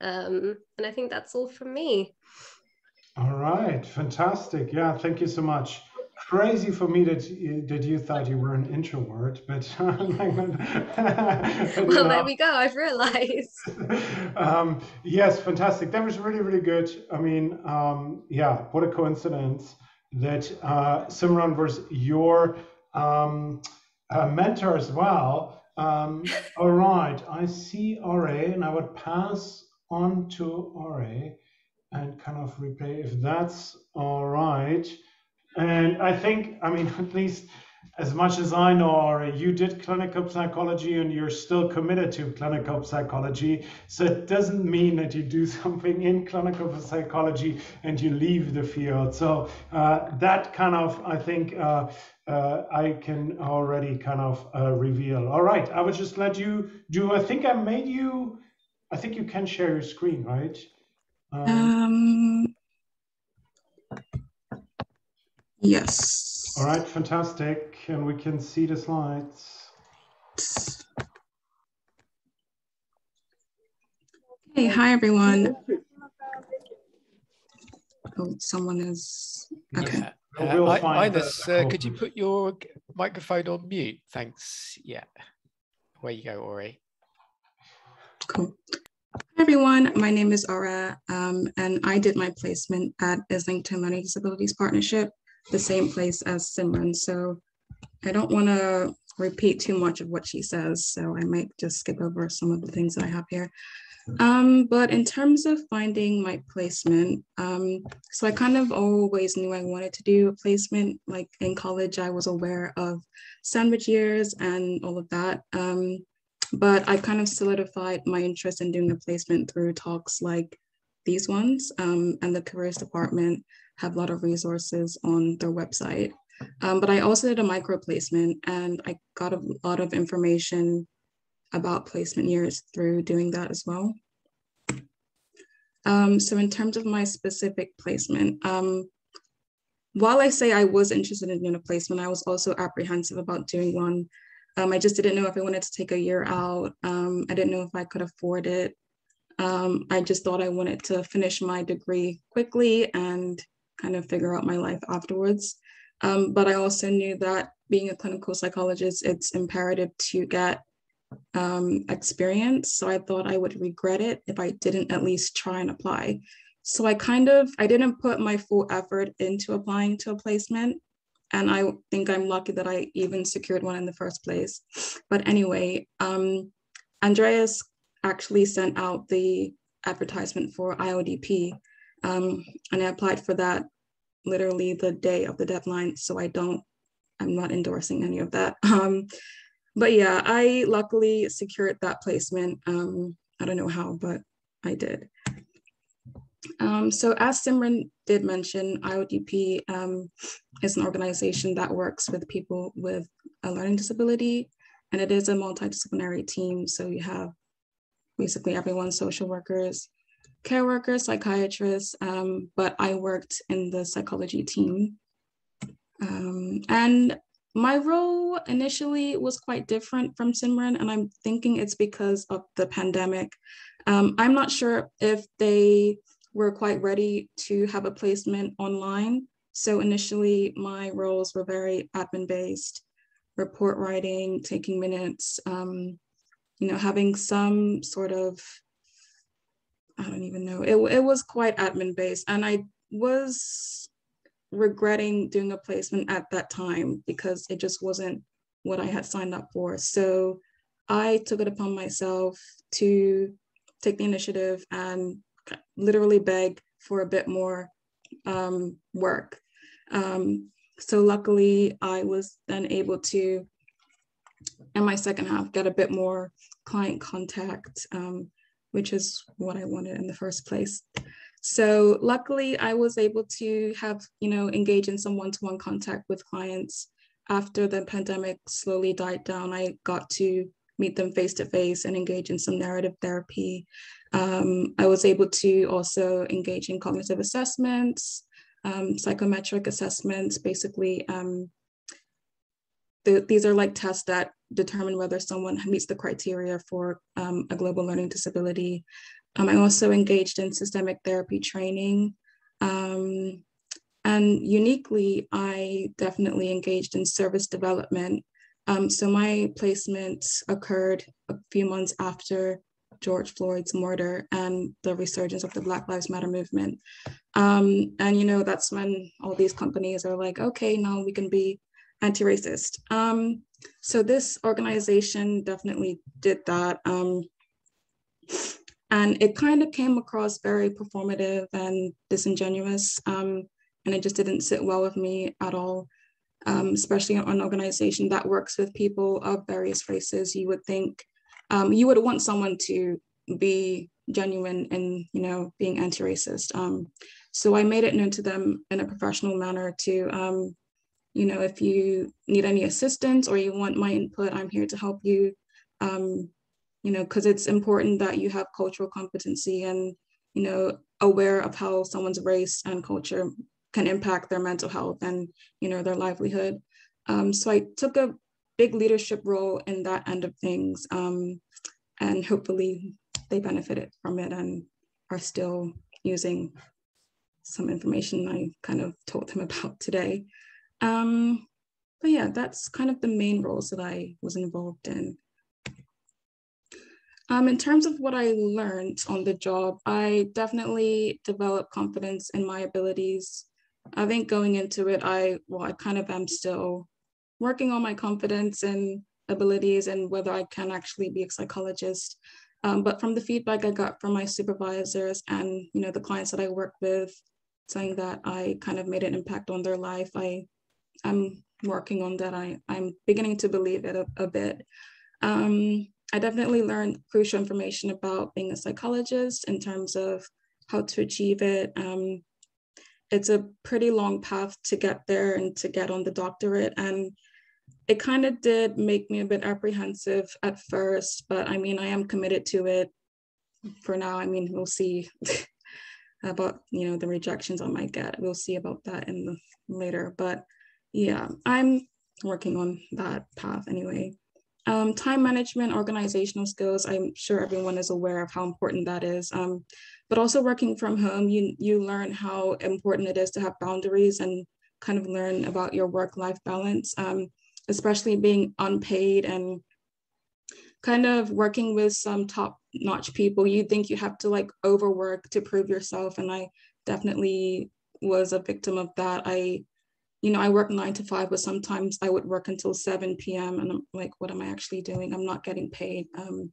Um, and I think that's all from me. All right, fantastic. Yeah, thank you so much. Crazy for me that you, that you thought you were an introvert, but *laughs* well, there we go. I've realized. *laughs* um, yes, fantastic. That was really, really good. I mean, um, yeah, what a coincidence that uh, Simran was your um, uh, mentor as well. Um, *laughs* all right, I see RA, and I would pass on to RA and kind of replay if that's all right. And I think, I mean, *laughs* at least as much as I know, you did clinical psychology and you're still committed to clinical psychology. So it doesn't mean that you do *laughs* something in clinical psychology and you leave the field. So uh, that kind of, I think, uh, uh, I can already kind of uh, reveal. All right, I would just let you do, I think I made you, I think you can share your screen, right? Um, yes. All right, fantastic. And we can see the slides. Hey, hi everyone. Oh, someone is okay. Yeah. Uh, we'll Ines, uh, could you put your microphone on mute? Thanks. Yeah. Where you go, Ori. Cool. Everyone, my name is Aura, um, and I did my placement at Islington Learning Disabilities Partnership, the same place as Simran. So I don't want to repeat too much of what she says, so I might just skip over some of the things that I have here. Um, but in terms of finding my placement, um, so I kind of always knew I wanted to do a placement. Like in college, I was aware of sandwich years and all of that. Um, but I kind of solidified my interest in doing a placement through talks like these ones. Um, and the careers department have a lot of resources on their website. Um, but I also did a micro placement and I got a lot of information about placement years through doing that as well. Um, so in terms of my specific placement, um, while I say I was interested in doing a placement, I was also apprehensive about doing one um, I just didn't know if I wanted to take a year out. Um, I didn't know if I could afford it. Um, I just thought I wanted to finish my degree quickly and kind of figure out my life afterwards. Um, but I also knew that being a clinical psychologist, it's imperative to get um, experience. So I thought I would regret it if I didn't at least try and apply. So I kind of, I didn't put my full effort into applying to a placement. And I think I'm lucky that I even secured one in the first place. But anyway, um, Andreas actually sent out the advertisement for ILDP. Um, and I applied for that literally the day of the deadline. So I don't, I'm not endorsing any of that. *laughs* Um, but yeah, I luckily secured that placement. Um, I don't know how, but I did. Um, so as Simran did mention, ILDP um, is an organization that works with people with a learning disability, and it is a multidisciplinary team. So you have basically everyone, social workers, care workers, psychiatrists, um, but I worked in the psychology team. Um, and my role initially was quite different from Simran, and I'm thinking it's because of the pandemic. Um, I'm not sure if they were quite ready to have a placement online. So initially, my roles were very admin based, report writing, taking minutes, um, you know, having some sort of, I don't even know, it, it was quite admin based. And I was regretting doing a placement at that time because it just wasn't what I had signed up for. So I took it upon myself to take the initiative and literally beg for a bit more um, work. Um, so luckily, I was then able to, in my second half, get a bit more client contact, um, which is what I wanted in the first place. So luckily, I was able to have, you know, engage in some one-to-one contact with clients. After the pandemic slowly died down, I got to meet them face to face and engage in some narrative therapy. Um, I was able to also engage in cognitive assessments, um, psychometric assessments, basically. Um, the, these are like tests that determine whether someone meets the criteria for um, a global learning disability. Um, I also engaged in systemic therapy training. Um, and uniquely, I definitely engaged in service development. Um, so my placement occurred a few months after George Floyd's murder and the resurgence of the Black Lives Matter movement. Um, and, you know, that's when all these companies are like, okay, now we can be anti-racist. Um, so this organization definitely did that. Um, and it kind of came across very performative and disingenuous. Um, and it just didn't sit well with me at all, um, especially an organization that works with people of various races. You would think um, you would want someone to be genuine in, you know, being anti-racist. Um, so I made it known to them in a professional manner to, um, you know, if you need any assistance or you want my input, I'm here to help you. Um, you know, because it's important that you have cultural competency and, you know, aware of how someone's race and culture can impact their mental health and, you know, their livelihood. Um, so I took a big leadership role in that end of things. Um, and hopefully they benefited from it and are still using some information I kind of told them *laughs* about today. Um, but yeah, that's kind of the main roles that I was involved in. Um, in terms of what I learned on the job, I definitely developed confidence in my abilities. I think going into it, I well, I kind of am still working on my confidence and abilities and whether I can actually be a psychologist. Um, but from the feedback I got from my supervisors and you know the clients that I work with, saying that I kind of made an impact on their life, I I'm working on that. I I'm beginning to believe it a, a bit. Um, I definitely learned crucial information about being a psychologist in terms of how to achieve it. Um, it's a pretty long path to get there and to get on the doctorate. And it kind of did make me a bit apprehensive at first, but I mean, I am committed to it for now. I mean, we'll see *laughs* about, you know, the rejections I might get. We'll see about that in the later, but yeah, I'm working on that path anyway. Um, time management, organizational skills, I'm sure everyone is aware of how important that is. Um, but also working from home, you, you learn how important it is to have boundaries and kind of learn about your work-life balance, um, especially being unpaid and kind of working with some top-notch people. You think you have to like overwork to prove yourself. And I definitely was a victim of that. I you know, I work nine to five, but sometimes I would work until 7 p.m. and I'm like, what am I actually doing? I'm not getting paid. Um,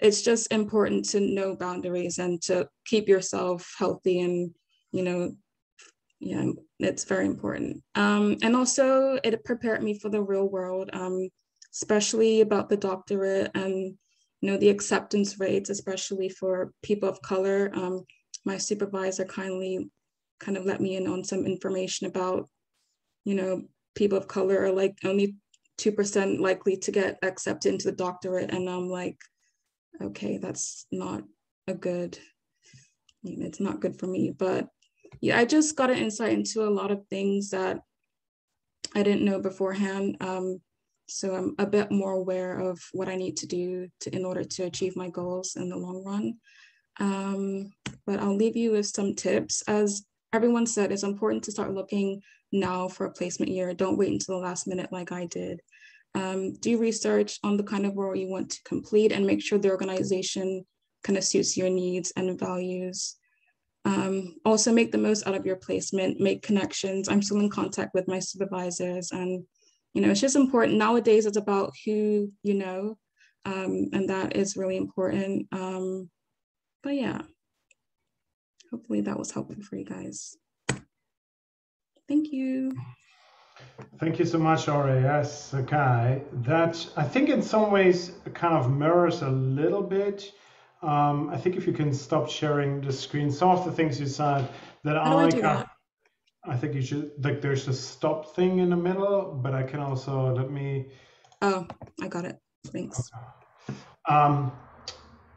it's just important to know boundaries and to keep yourself healthy and, you know, yeah, it's very important. Um, and also it prepared me for the real world, um, especially about the doctorate and, you know, the acceptance rates, especially for people of color. Um, my supervisor kindly kind of let me in on some information about you know, people of color are like only 2% likely to get accepted into the doctorate. And I'm like, okay, that's not a good, it's not good for me. But yeah, I just got an insight into a lot of things that I didn't know beforehand. Um, so I'm a bit more aware of what I need to do to, in order to achieve my goals in the long run. Um, but I'll leave you with some tips. As everyone said, it's important to start looking now for a placement year. Don't wait until the last minute like I did. Um, do research on the kind of role you want to complete and make sure the organization kind of suits your needs and values. Um, also make the most out of your placement, make connections. I'm still in contact with my supervisors and you know, it's just important. Nowadays it's about who you know, um, and that is really important. Um, but yeah, hopefully that was helpful for you guys. Thank you. Thank you so much. Yes, okay. That I think in some ways kind of mirrors a little bit um, I think if you can stop sharing the screen, some of the things you said that How I, do I do? I think you should like there's a stop thing in the middle, but I can also let me. Oh, I got it. Thanks. Um,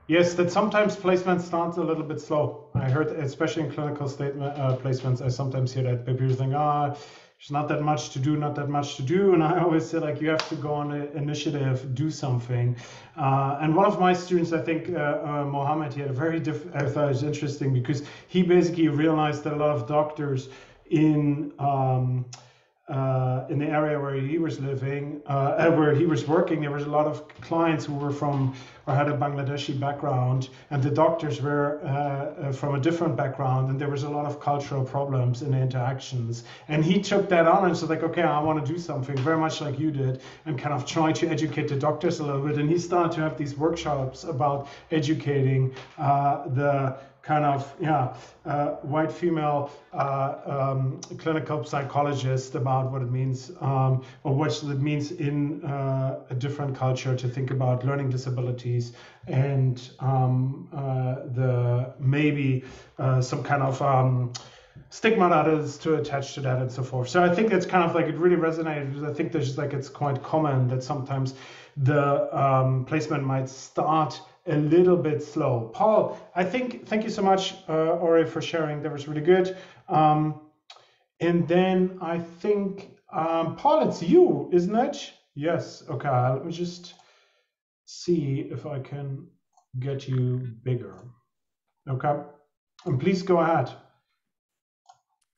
yes, that sometimes placement starts a little bit slow. I heard, especially in clinical statement uh, placements, I sometimes hear that people think, ah, there's not that much to do, not that much to do. And I always say, like, you have to go on an initiative, do something. Uh, and one of my students, I think, uh, uh, Mohammed, he had a very different, I thought it was interesting because he basically realized that a lot of doctors in, um, uh, in the area where he was living, uh, *laughs* where he was working, there was a lot of clients who were from or had a Bangladeshi background, and the doctors were uh, uh, from a different background, and there was a lot of cultural problems in the interactions. And he took that on and said, like, okay, I want to do something very much like you did, and kind of try to educate the doctors a little bit. And he started to have these workshops about educating uh, the kind of yeah uh, white female uh, um, clinical psychologist about what it means um, or what it means in uh, a different culture to think about learning disabilities and um, uh, the maybe uh, some kind of um, stigma that is to attach to that and so forth. So I think it's kind of like it really resonated. I think there's like it's quite common that sometimes the um, placement might start a little bit slow. Paul, I think, thank you so much, uh, Ori, for sharing. That was really good. Um, and then I think, um, Paul, it's you, isn't it? Yes. Okay. Let me just see if I can get you bigger. Okay. And please go ahead.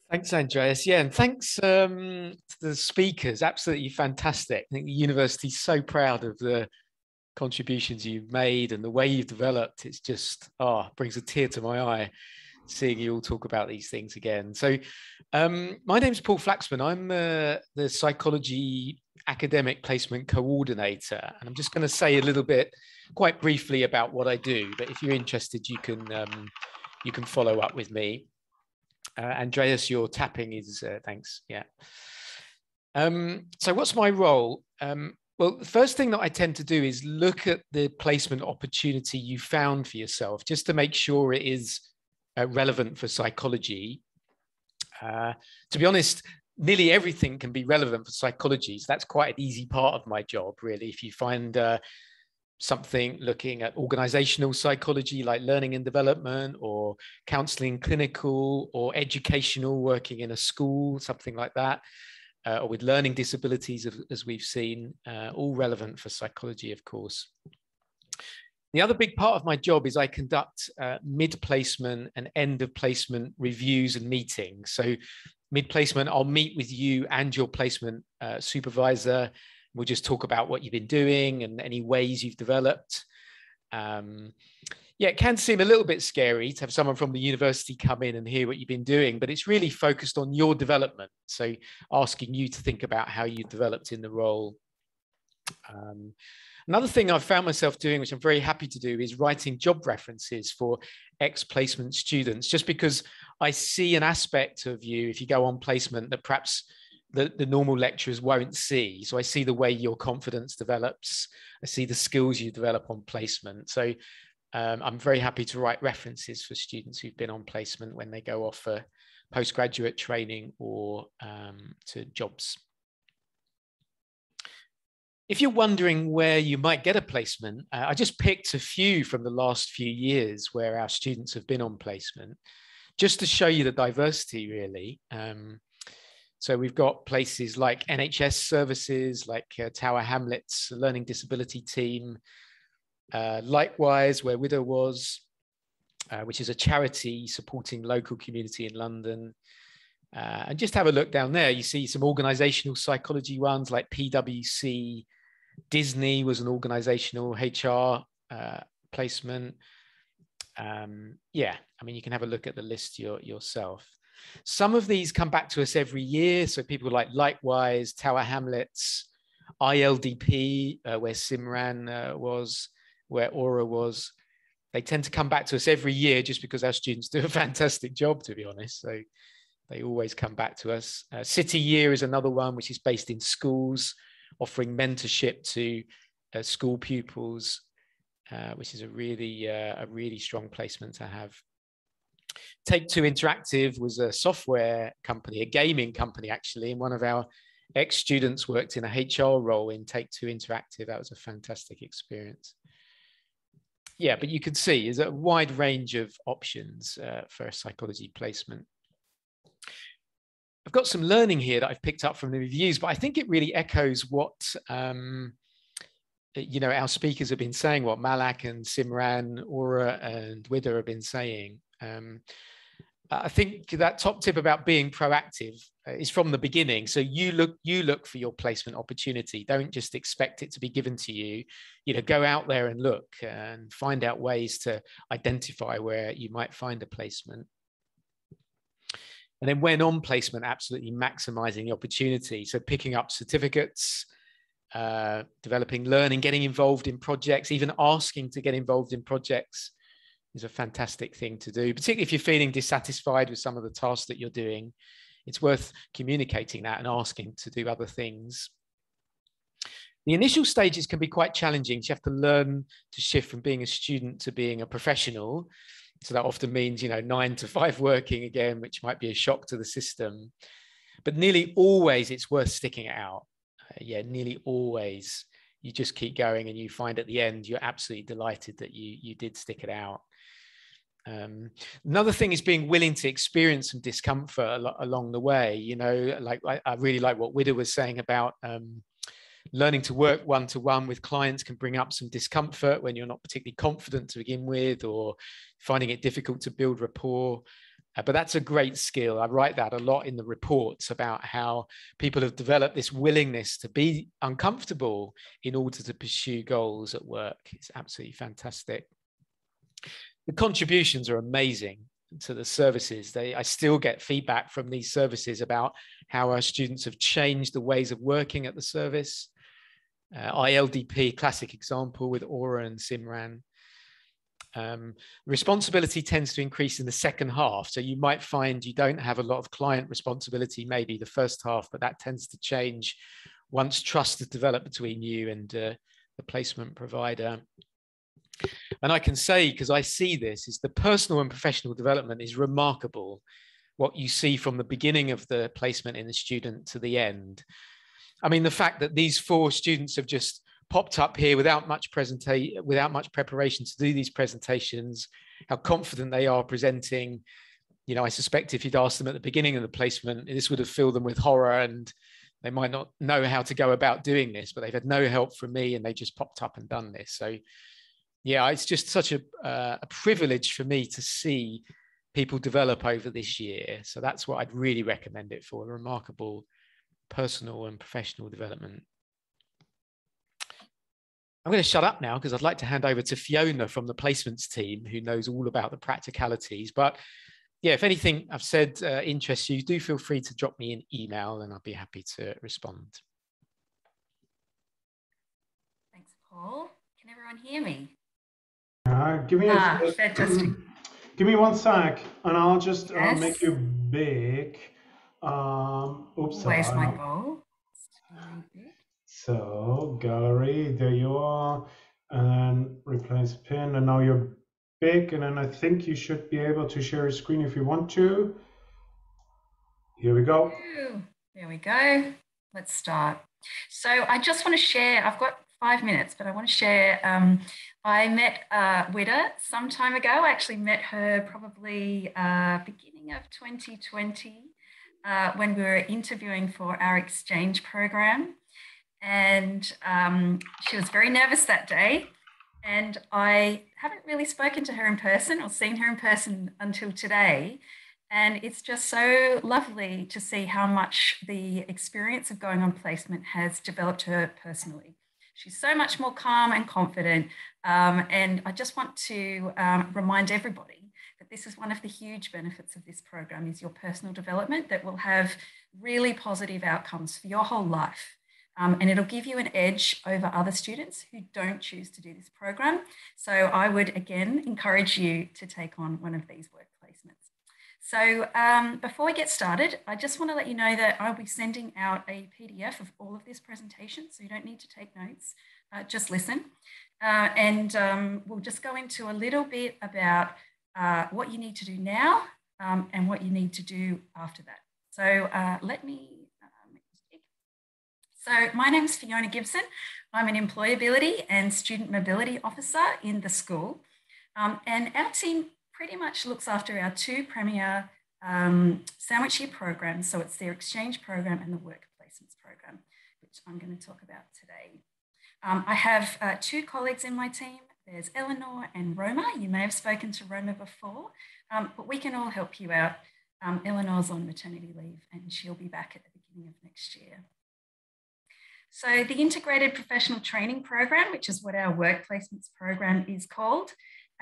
Thanks, Andreas. Yeah, and thanks um, to the speakers. Absolutely fantastic. I think the university's so proud of the contributions you've made and the way you've developed. It's just, ah, oh, brings a tear to my eye seeing you all talk about these things again. So, um, my name is Paul Flaxman. I'm uh, the psychology academic placement coordinator, and I'm just going to say a little bit, quite briefly, about what I do. But if you're interested, you can um, you can follow up with me. Uh, Andreas, your tapping is uh, thanks. Yeah. Um, so, what's my role? Um, well, the first thing that I tend to do is look at the placement opportunity you found for yourself, just to make sure it is uh, relevant for psychology. Uh, to be honest, nearly everything can be relevant for psychology. So that's quite an easy part of my job, really. If you find uh, something looking at organizational psychology, like learning and development, or counseling, clinical, or educational, working in a school, something like that uh, or with learning disabilities, as we've seen, uh, all relevant for psychology, of course. The other big part of my job is I conduct uh, mid placement and end of placement reviews and meetings. So, mid placement, I'll meet with you and your placement uh, supervisor. We'll just talk about what you've been doing and any ways you've developed. Um, yeah, it can seem a little bit scary to have someone from the university come in and hear what you've been doing, but it's really focused on your development. So asking you to think about how you've developed in the role. Um, another thing I've found myself doing, which I'm very happy to do, is writing job references for ex-placement students, just because I see an aspect of you if you go on placement that perhaps the, the normal lecturers won't see. So I see the way your confidence develops. I see the skills you develop on placement. So um, I'm very happy to write references for students who've been on placement when they go off for postgraduate training or um, to jobs. If you're wondering where you might get a placement, uh, I just picked a few from the last few years where our students have been on placement, just to show you the diversity really. Um, so we've got places like NHS services, like uh, Tower Hamlets Learning Disability Team, uh, likewise, where Widow was, uh, which is a charity supporting local community in London. Uh, and just have a look down there. You see some organizational psychology ones like PwC. Disney was an organizational HR uh, placement. Um, yeah, I mean, you can have a look at the list your, yourself. Some of these come back to us every year. So people like Likewise, Tower Hamlets, ILDP, uh, where Simran uh, was, where Aura was, they tend to come back to us every year just because our students *laughs* do a fantastic job, to be honest. So they always come back to us. Uh, City Year is another one, which is based in schools, offering mentorship to uh, school pupils. uh, which is a really uh, a really strong placement to have. Take Two Interactive was a software company, a gaming company actually, and one of our ex students worked in a HR role in Take Two Interactive. That was a fantastic experience. Yeah, but you can see there's a wide range of options uh, for a psychology placement. I've got some learning here that I've picked up from the reviews, but I think it really echoes what um, you know our speakers have been saying, what Malak and Simran, Aura and Wida have been saying. Um, I think that top tip about being proactive uh, is from the beginning. So you look you look for your placement opportunity. Don't just expect it to be given to you. You know, go out there and look and find out ways to identify where you might find a placement. And then when on placement, absolutely maximizing the opportunity. So picking up certificates, uh, developing learning, getting involved in projects, even asking to get involved in projects is a fantastic thing to do, particularly if you're feeling dissatisfied with some of the tasks that you're doing. It's worth communicating that and asking to do other things. The initial stages can be quite challenging. You have to learn to shift from being a student to being a professional. So that often means, you know, nine to five working again, which might be a shock to the system. But nearly always it's worth sticking it out. Uh, yeah, nearly always you just keep going and you find at the end you're absolutely delighted that you you did stick it out. Um, another thing is being willing to experience some discomfort al- along the way. You know, like I, I really like what Wida was saying about um, learning to work one to one with clients can bring up some discomfort when you're not particularly confident to begin with or finding it difficult to build rapport. Uh, but that's a great skill. I write that a lot in the reports about how people have developed this willingness to be uncomfortable in order to pursue goals at work. It's absolutely fantastic. The contributions are amazing to the services. They, I still get feedback from these services about how our students have changed the ways of working at the service. Uh, ILDP, classic example with Aura and Simran. Um, responsibility tends to increase in the second half. So you might find you don't have a lot of client responsibility, maybe the first half, but that tends to change once trust is developed between you and uh, the placement provider. And I can say, because I see this, is the personal and professional development is remarkable. What you see from the beginning of the placement in the student to the end. I mean, the fact that these four students have just popped up here without much presentation, without much preparation to do these presentations, how confident they are presenting. You know, I suspect if you'd asked them at the beginning of the placement, this would have filled them with horror and they might not know how to go about doing this, but they've had no help from me and they just popped up and done this. So yeah, it's just such a, uh, a privilege for me to see people develop over this year. So that's what I'd really recommend it for a remarkable personal and professional development. I'm going to shut up now because I'd like to hand over to Fiona from the placements team who knows all about the practicalities. But yeah, if anything I've said uh, interests you, do feel free to drop me an email and I'll be happy to respond. Thanks, Paul. Can everyone hear me? Uh, give me ah, a, fantastic. *clears throat* Give me one sec, and I'll just yes. uh, make you big. Um, oops. Where's my goal? So gallery, there you are, and then replace pin, and now you're big, and then I think you should be able to share a screen if you want to. Here we go. There we go. Let's start. So I just want to share, I've got five minutes, but I want to share um, I met uh, Wida some time ago. I actually met her probably uh, beginning of 2020 uh, when we were interviewing for our exchange program. And um, she was very nervous that day. And I haven't really spoken to her in person or seen her in person until today. And it's just so lovely to see how much the experience of going on placement has developed her personally. She's so much more calm and confident. Um, and I just want to um, remind everybody that this is one of the huge benefits of this program is your personal development that will have really positive outcomes for your whole life. Um, and it'll give you an edge over other students who don't choose to do this program. So I would again encourage you to take on one of these work placements. So um, before we get started, I just want to let you know that I'll be sending out a PDF of all of this presentation, so you don't need to take notes, uh, just listen. Uh, and um, we'll just go into a little bit about uh, what you need to do now um, and what you need to do after that. So uh, let me um, so my name is Fiona Gibson. I'm an employability and student mobility officer in the school. Um, and our team pretty much looks after our two premier um, sandwich year programs. So it's their exchange program and the work placements program, which I'm going to talk about today. Um, I have uh, two colleagues in my team. There's Eleanor and Roma. You may have spoken to Roma before, um, but we can all help you out. Um, Eleanor's on maternity leave and she'll be back at the beginning of next year. So the Integrated Professional Training Program, which is what our work placements program is called,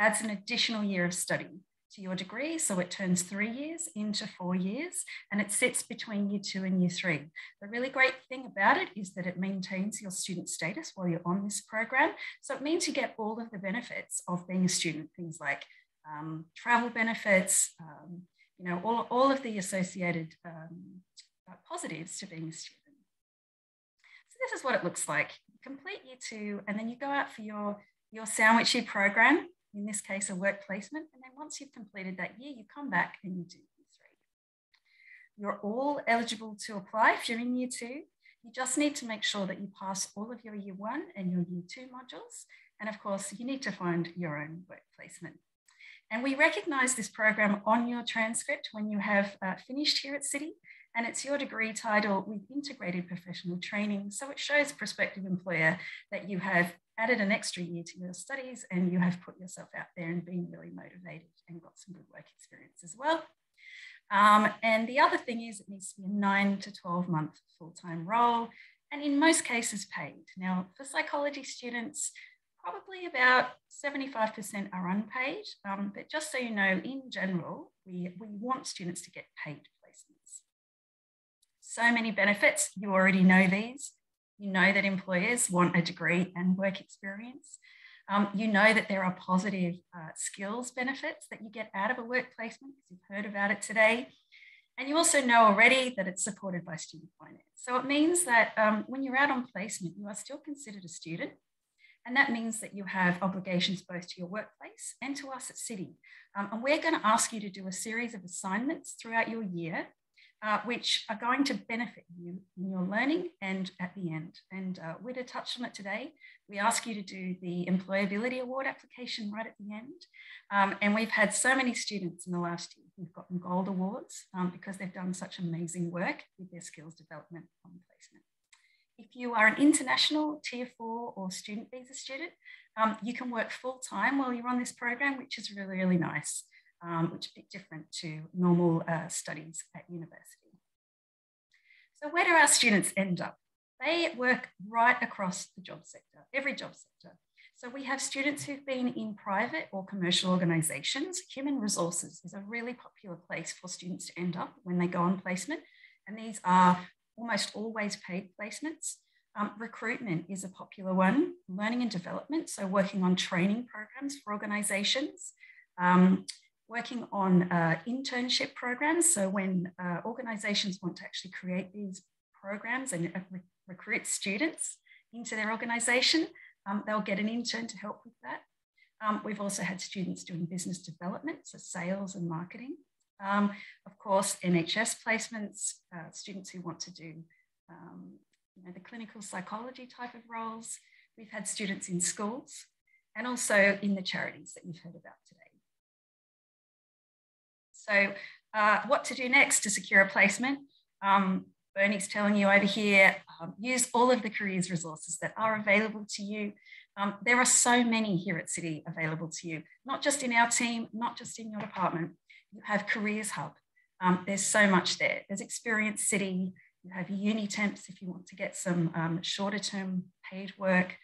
adds an additional year of study to your degree. So it turns three years into four years and it sits between year two and year three. The really great thing about it is that it maintains your student status while you're on this program. So it means you get all of the benefits of being a student, things like um, travel benefits, um, you know, all, all of the associated um, uh, positives to being a student. So this is what it looks like. complete year two, and then you go out for your, your sandwich year program in this case, a work placement. And then once you've completed that year, you come back and you do year three. You're all eligible to apply if you're in year two. You just need to make sure that you pass all of your year one and your year two modules. And of course, you need to find your own work placement. And we recognize this program on your transcript when you have uh, finished here at City, and it's your degree title with integrated professional training. So it shows prospective employer that you have added an extra year to your studies and you have put yourself out there and been really motivated and got some good work experience as well. Um, and the other thing is it needs to be a nine to 12 month full-time role and in most cases paid. Now for psychology students, probably about 75% are unpaid, um, but just so you know, in general, we, we want students to get paid. So many benefits, you already know these. You know that employers want a degree and work experience. Um, you know that there are positive uh, skills benefits that you get out of a work placement because you've heard about it today. And you also know already that it's supported by student finance. So it means that um, when you're out on placement, you are still considered a student. And that means that you have obligations both to your workplace and to us at City. Um, and we're going to ask you to do a series of assignments throughout your year uh, which are going to benefit you in your learning and at the end. And uh, Wida touched on it today. We ask you to do the Employability Award application right at the end. Um, and we've had so many students in the last year who've gotten gold awards um, because they've done such amazing work with their skills development on placement. If you are an international tier four or student visa student, um, you can work full time while you're on this program, which is really, really nice um, which is a bit different to normal uh, studies at university. So where do our students end up? They work right across the job sector, every job sector. So we have students who've been in private or commercial organisations. Human resources is a really popular place for students to end up when they go on placement. And these are almost always paid placements. Um, recruitment is a popular one. Learning and development, so working on training programs for organisations. Um, working on uh, internship programs. So when uh, organizations want to actually create these programs and uh, re recruit students into their organization, um, they'll get an intern to help with that. Um, we've also had students doing business development, so sales and marketing. Um, of course, NHS placements, uh, students who want to do um, you know, the clinical psychology type of roles. We've had students in schools and also in the charities that you've heard about today. So uh, what to do next to secure a placement? Um, Bernie's telling you over here, um, use all of the careers resources that are available to you. Um, there are so many here at City available to you, not just in our team, not just in your department. You have Careers Hub. Um, there's so much there. There's Experience City. You have Unitemps if you want to get some um, shorter term paid work.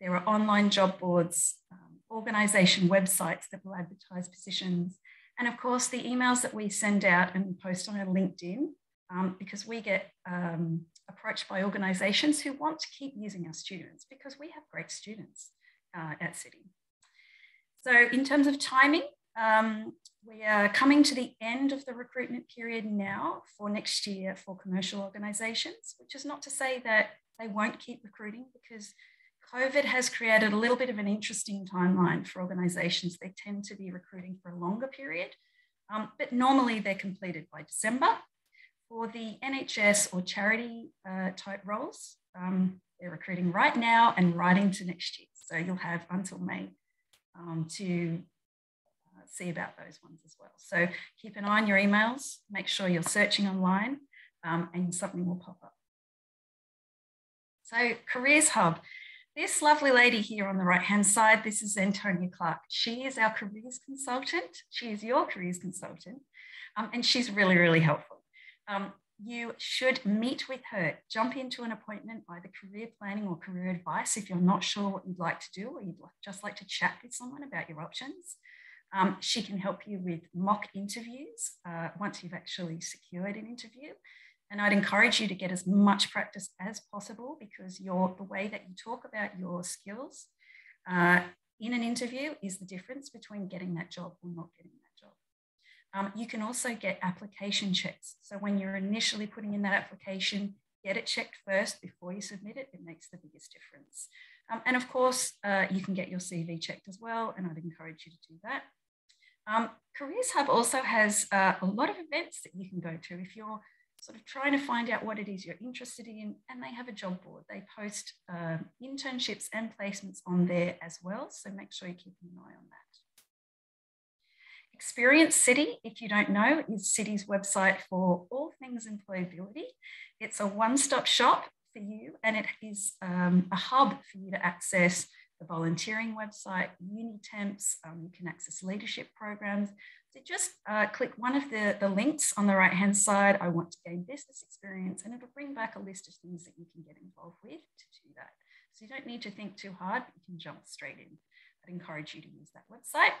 There are online job boards, um, organisation websites that will advertise positions. And of course, the emails that we send out and post on our LinkedIn, um, because we get um, approached by organizations who want to keep using our students because we have great students uh, at City. So in terms of timing, um, we are coming to the end of the recruitment period now for next year for commercial organizations, which is not to say that they won't keep recruiting because COVID has created a little bit of an interesting timeline for organisations. They tend to be recruiting for a longer period, um, but normally they're completed by December. For the NHS or charity uh, type roles, um, they're recruiting right now and right into next year. So you'll have until May um, to uh, see about those ones as well. So keep an eye on your emails, make sure you're searching online um, and something will pop up. So Careers Hub, this lovely lady here on the right hand side, this is Antonia Clark. She is our careers consultant. She is your careers consultant, um, and she's really, really helpful. Um, you should meet with her, jump into an appointment, either career planning or career advice if you're not sure what you'd like to do or you'd just like to chat with someone about your options. Um, she can help you with mock interviews uh, once you've actually secured an interview. And I'd encourage you to get as much practice as possible because your, the way that you talk about your skills uh, in an interview is the difference between getting that job or not getting that job. Um, you can also get application checks. So when you're initially putting in that application, get it checked first before you submit it. It makes the biggest difference. Um, and of course, uh, you can get your CV checked as well, and I'd encourage you to do that. Um, Careers Hub also has uh, a lot of events that you can go to if you're sort of trying to find out what it is you're interested in. And they have a job board. They post uh, internships and placements on there as well. So make sure you keep an eye on that. Experience City, if you don't know, is City's website for all things employability. It's a one-stop shop for you and it is um, a hub for you to access the volunteering website, Unitemps, um, you can access leadership programs, so just uh, click one of the, the links on the right hand side. I want to gain business experience and it'll bring back a list of things that you can get involved with to do that. So you don't need to think too hard, you can jump straight in. I'd encourage you to use that website.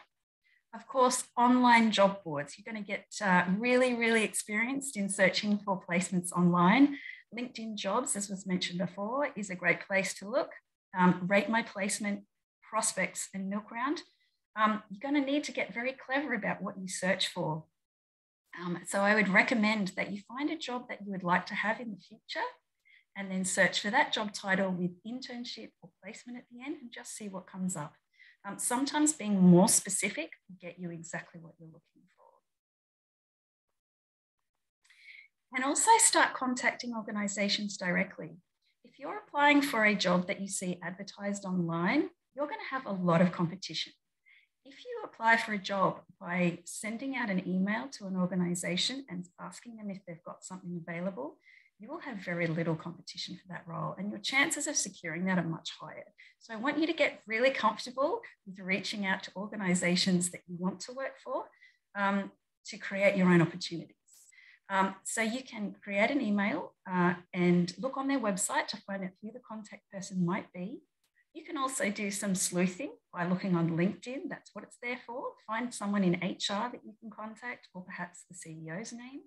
Of course, online job boards. You're going to get uh, really, really experienced in searching for placements online. LinkedIn Jobs, as was mentioned before, is a great place to look. Um, rate My Placement, Prospects, and Milk Round um, you're going to need to get very clever about what you search for. Um, so I would recommend that you find a job that you would like to have in the future and then search for that job title with internship or placement at the end and just see what comes up. Um, sometimes being more specific will get you exactly what you're looking for. And also start contacting organisations directly. If you're applying for a job that you see advertised online, you're going to have a lot of competition. If you apply for a job by sending out an email to an organization and asking them if they've got something available, you will have very little competition for that role and your chances of securing that are much higher. So I want you to get really comfortable with reaching out to organizations that you want to work for um, to create your own opportunities. Um, so you can create an email uh, and look on their website to find out who the contact person might be. You can also do some sleuthing by looking on LinkedIn. That's what it's there for. Find someone in HR that you can contact, or perhaps the CEO's name,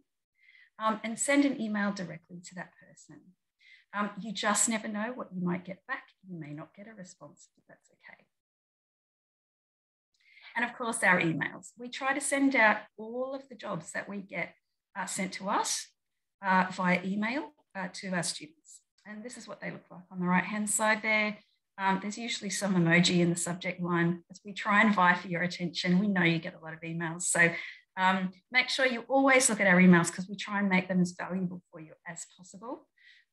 um, and send an email directly to that person. Um, you just never know what you might get back. You may not get a response, but that's okay. And of course, our emails. We try to send out all of the jobs that we get uh, sent to us uh, via email uh, to our students. And this is what they look like on the right hand side there. Um, there's usually some emoji in the subject line as we try and vie for your attention. We know you get a lot of emails. So um, make sure you always look at our emails because we try and make them as valuable for you as possible.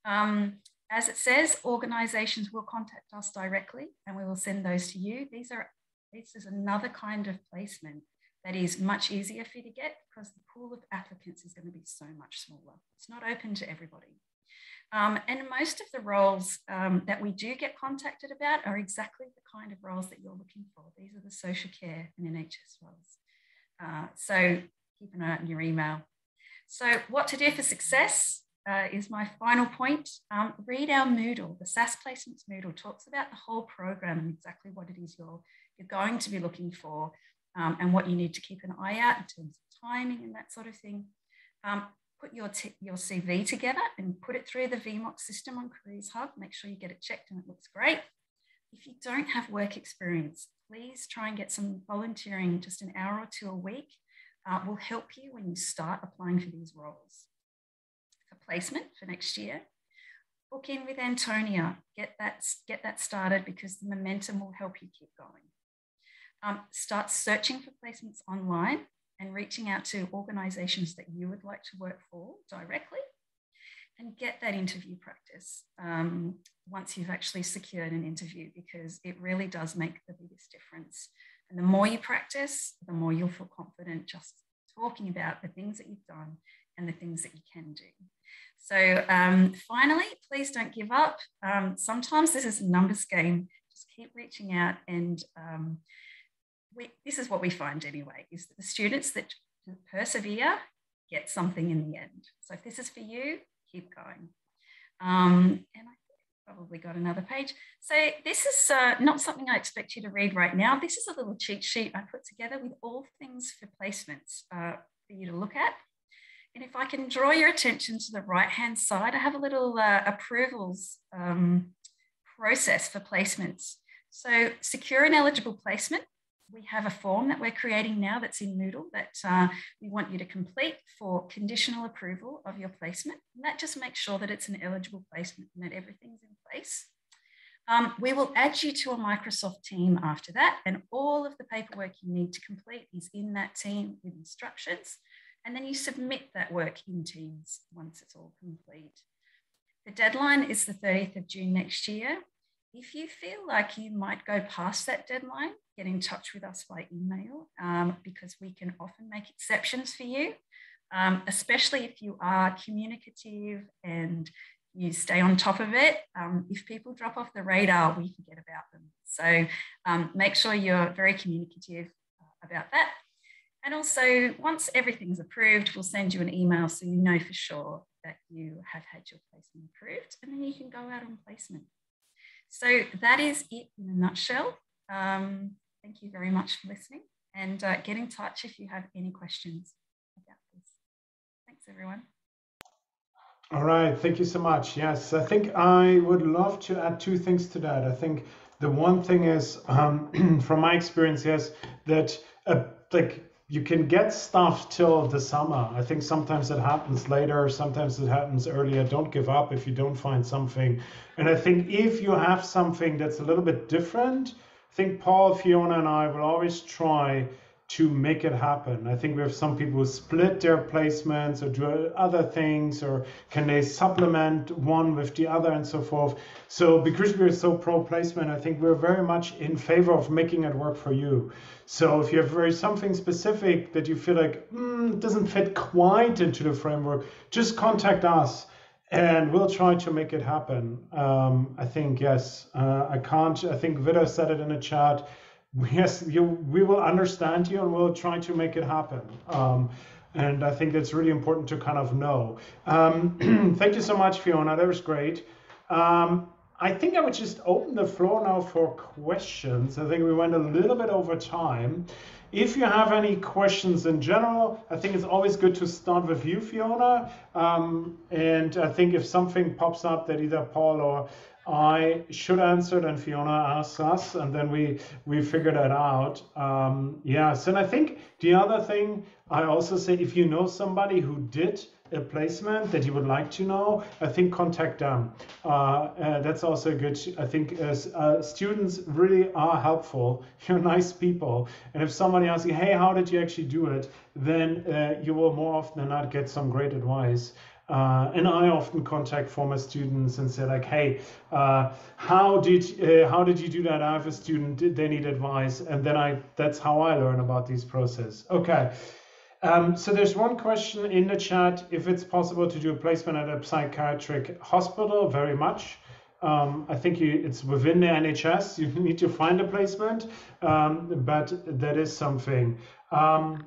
Um, as it says, organizations will contact us directly and we will send those to you. These are, this is another kind of placement that is much easier for you to get because the pool of applicants is going to be so much smaller. It's not open to everybody. Um, and most of the roles um, that we do get contacted about are exactly the kind of roles that you're looking for. These are the social care and NHS roles. Uh, so keep an eye out on your email. So what to do for success uh, is my final point. Um, read our Moodle. The SAS Placements Moodle talks about the whole program and exactly what it is you're, you're going to be looking for um, and what you need to keep an eye out in terms of timing and that sort of thing. Um, put your, your CV together and put it through the VMock system on Careers Hub. Make sure you get it checked and it looks great. If you don't have work experience, please try and get some volunteering, just an hour or two a week. Uh, will help you when you start applying for these roles. For placement for next year, book in with Antonia. Get that, get that started because the momentum will help you keep going. Um, start searching for placements online and reaching out to organizations that you would like to work for directly and get that interview practice um, once you've actually secured an interview because it really does make the biggest difference. And the more you practice, the more you'll feel confident just talking about the things that you've done and the things that you can do. So um, finally, please don't give up. Um, sometimes this is a numbers game. Just keep reaching out and um, we, this is what we find anyway, is that the students that persevere get something in the end. So if this is for you, keep going. Um, and I probably got another page. So this is uh, not something I expect you to read right now. This is a little cheat sheet I put together with all things for placements uh, for you to look at. And if I can draw your attention to the right-hand side, I have a little uh, approvals um, process for placements. So secure an eligible placement we have a form that we're creating now that's in Moodle that uh, we want you to complete for conditional approval of your placement. And that just makes sure that it's an eligible placement and that everything's in place. Um, we will add you to a Microsoft team after that, and all of the paperwork you need to complete is in that team with instructions. And then you submit that work in Teams once it's all complete. The deadline is the 30th of June next year. If you feel like you might go past that deadline, get in touch with us by email um, because we can often make exceptions for you, um, especially if you are communicative and you stay on top of it. Um, if people drop off the radar, we forget about them. So um, make sure you're very communicative uh, about that. And also, once everything's approved, we'll send you an email so you know for sure that you have had your placement approved, and then you can go out on placement. So that is it in a nutshell. Um, thank you very much for listening and uh, get in touch if you have any questions about this. Thanks, everyone. All right, thank you so much. Yes, I think I would love to add two things to that. I think the one thing is, um, *clears throat* from my experience, yes, that uh, like you can get stuff till the summer. I think sometimes it happens later, sometimes it happens earlier. Don't give up if you don't find something. And I think if you have something that's a little bit different, I think Paul, Fiona, and I will always try to make it happen. I think we have some people who split their placements or do other things, or can they supplement one with the other and so forth. So because we're so pro placement, I think we're very much in favor of making it work for you. So if you have very something specific that you feel like mm, doesn't fit quite into the framework, just contact us and we'll try to make it happen. Um, I think yes. Uh, I can't. I think Vida said it in the chat *laughs* yes, you, we will understand you and we'll try to make it happen. Um, and I think that's really important to kind of know. Um, *clears throat* thank you so much, Fiona. That was great. Um, I think I would just open the floor now for questions. I think we went a little bit over time. If you have any questions in general, I think it's always good to start with you, Fiona. Um, and I think if something pops up that either Paul or I should answer and Fiona asks us, and then we we figure that out. Um, yes, and I think the other thing I also say, if you know somebody who did a placement that you would like to know, I think contact them. Uh, uh, that's also good. I think as uh, students really are helpful. *laughs* You're nice people, and if somebody asks you, "Hey, how did you actually do it?" then uh, you will more often than not get some great advice. Uh, and I often contact former students and say like, hey, uh, how did uh, how did you do that? I have a student, they need advice, and then I that's how I learn about these process. Okay. Um, so there's one question in the chat if it's possible to do a placement at a psychiatric hospital. Very much. Um, I think you, it's within the NHS. *laughs* You need to find a placement, um, but that is something. Um,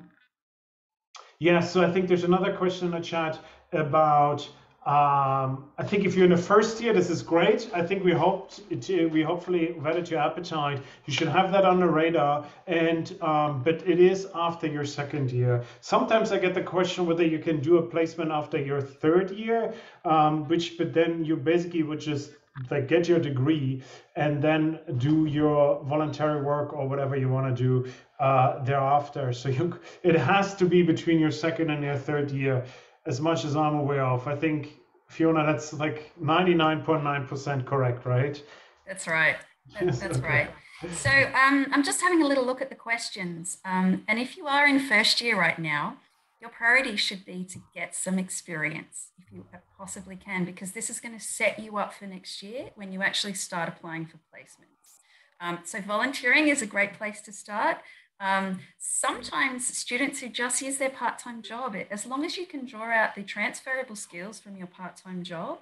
yeah, so I think there's another question in the chat about um, I think if you're in the first year, this is great. I think we hope to, we hopefully whetted your appetite. You should have that on the radar. And um, but it is after your second year. Sometimes I get the question whether you can do a placement after your third year, um, which but then you basically would just like get your degree and then do your voluntary work or whatever you want to do uh, thereafter. So you it has to be between your second and your third year as much as I'm aware of. I think Fiona, that's like 99.9% correct, right? That's right. *laughs* That's, that's okay. right. So um, I'm just having a little look at the questions. Um, and if you are in first year right now, your priority should be to get some experience if you possibly can, because this is going to set you up for next year when you actually start applying for placements. Um, so volunteering is a great place to start. Um, sometimes students who just use their part-time job, as long as you can draw out the transferable skills from your part-time job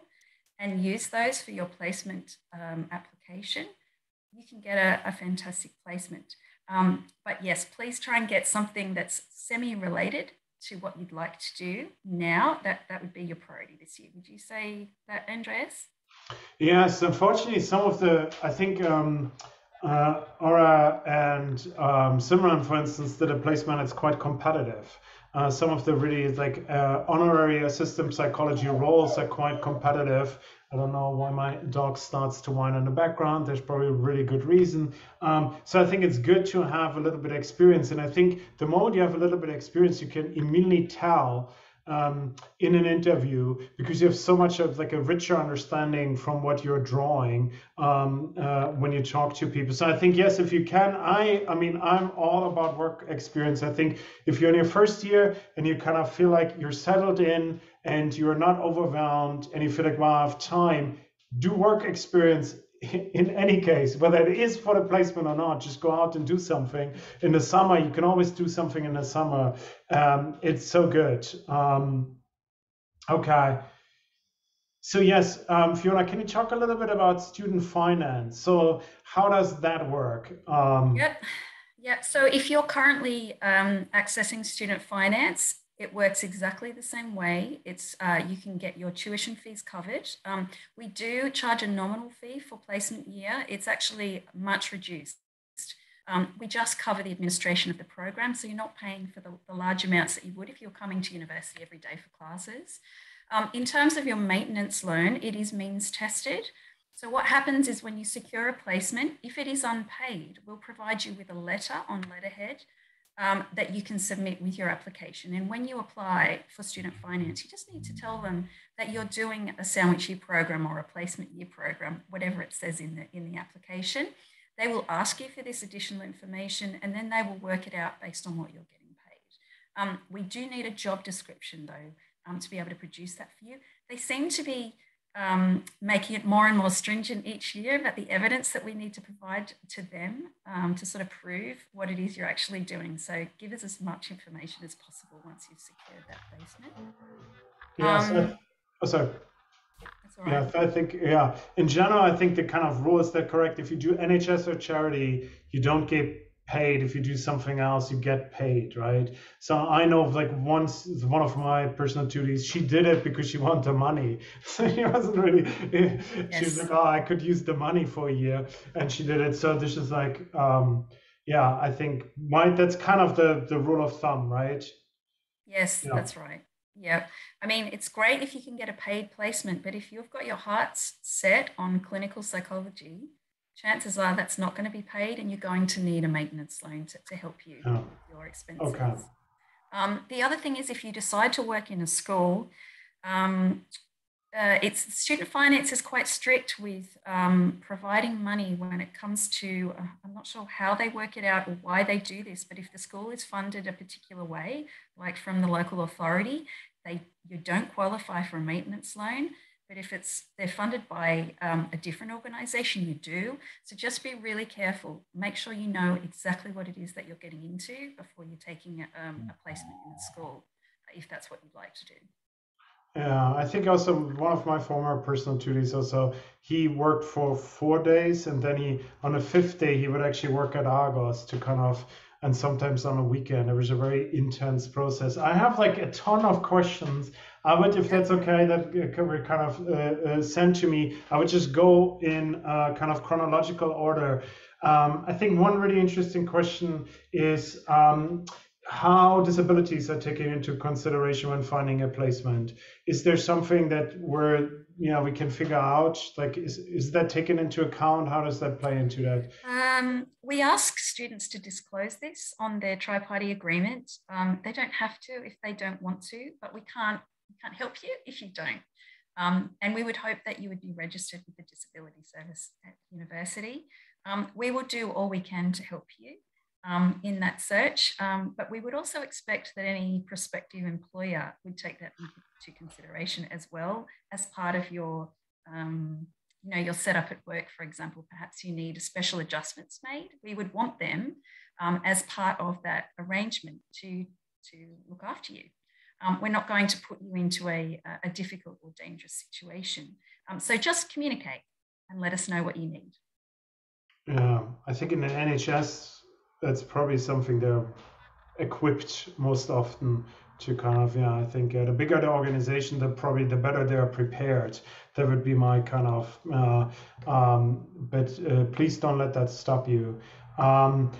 and use those for your placement um, application, you can get a, a fantastic placement. Um, but yes, please try and get something that's semi-related to what you'd like to do now, that, that would be your priority this year. Would you say that, Andreas? Yes, unfortunately, some of the, I think um, uh, Aura and um, Simran, for instance, did a placement that's quite competitive. Uh, some of the really like uh, honorary assistant psychology roles are quite competitive. I don't know why my dog starts to whine in the background. There's probably a really good reason. Um, so I think it's good to have a little bit of experience. And I think the moment you have a little bit of experience, you can immediately tell um, in an interview because you have so much of like a richer understanding from what you're drawing um, uh, when you talk to people. So I think yes, if you can, I I mean I'm all about work experience. I think if you're in your first year and you kind of feel like you're settled in and you're not overwhelmed and you feel like well I have time, do work experience *laughs* in any case, whether it is for the placement or not, just go out and do something. In the summer, you can always do something in the summer. Um, it's so good. Um, okay. So yes, um, Fiona, can you talk a little bit about student finance? So how does that work? Um, yep. Yeah. So if you're currently um, accessing student finance, it works exactly the same way. It's uh, you can get your tuition fees covered. Um, we do charge a nominal fee for placement year. It's actually much reduced. Um, we just cover the administration of the program, so you're not paying for the, the, large amounts that you would if you're coming to university every day for classes. Um, in terms of your maintenance loan, it is means tested. So what happens is when you secure a placement, if it is unpaid, we'll provide you with a letter on letterhead um, that you can submit with your application. And when you apply for student finance, you just need to tell them that you're doing a sandwich year program or a placement year program, whatever it says in the, in the application. They will ask you for this additional information and then they will work it out based on what you're getting paid. Um, we do need a job description though um, to be able to produce that for you. They seem to be um, making it more and more stringent each year about the evidence that we need to provide to them um, to sort of prove what it is you're actually doing. So give us as much information as possible once you've secured that placement. Yeah, um, so, oh, sorry. Yeah, I think yeah. In general, I think the kind of rule is that correct. If you do NHS or charity, you don't get paid if you do something else you get paid right? So i know of like once one of my personal tutees she did it because she wanted the money. *laughs* So she wasn't really yes. *laughs* she was like oh i could use the money for a year and she did it. So this is like um yeah i think my that's kind of the the rule of thumb right? Yes yeah. that's right. Yeah. I mean it's great if you can get a paid placement but if you've got your hearts set on clinical psychology chances are that's not going to be paid and you're going to need a maintenance loan to, to help you oh. with your expenses. Okay. Um, the other thing is if you decide to work in a school, um, uh, it's student finance is quite strict with um, providing money when it comes to uh, i'm not sure how they work it out or why they do this but if the school is funded a particular way like from the local authority they you don't qualify for a maintenance loan but if it's they're funded by um, a different organization, you do. So just be really careful. Make sure you know exactly what it is that you're getting into before you're taking a, um, a placement in the school, if that's what you'd like to do. Yeah, I think also one of my former personal tutors also he worked for four days and then he on the fifth day he would actually work at Argos to kind of and sometimes on a weekend. It was a very intense process. I have like a ton of questions. I would, if that's okay, that were kind of uh, uh, sent to me. I would just go in uh, kind of chronological order. Um, I think one really interesting question is um, how disabilities are taken into consideration when finding a placement. Is there something that we're you know we can figure out like is, is that taken into account how does that play into that um, we ask students to disclose this on their tri-party agreement um, they don't have to if they don't want to but we can't can't help you if you don't Um, and we would hope that you would be registered with the Disability Service at university. Um, we will do all we can to help you um, in that search, um, but we would also expect that any prospective employer would take that into consideration as well as part of your, um, you know, your setup at work, for example, perhaps you need special adjustments made. We would want them um, as part of that arrangement to, to look after you. Um, we're not going to put you into a, a difficult or dangerous situation. Um, so just communicate and let us know what you need. Yeah, I think in the NHS, that's probably something they're equipped most often to kind of yeah i think uh, the bigger the organization the probably the better they're prepared that would be my kind of uh, um, but uh, please don't let that stop you um,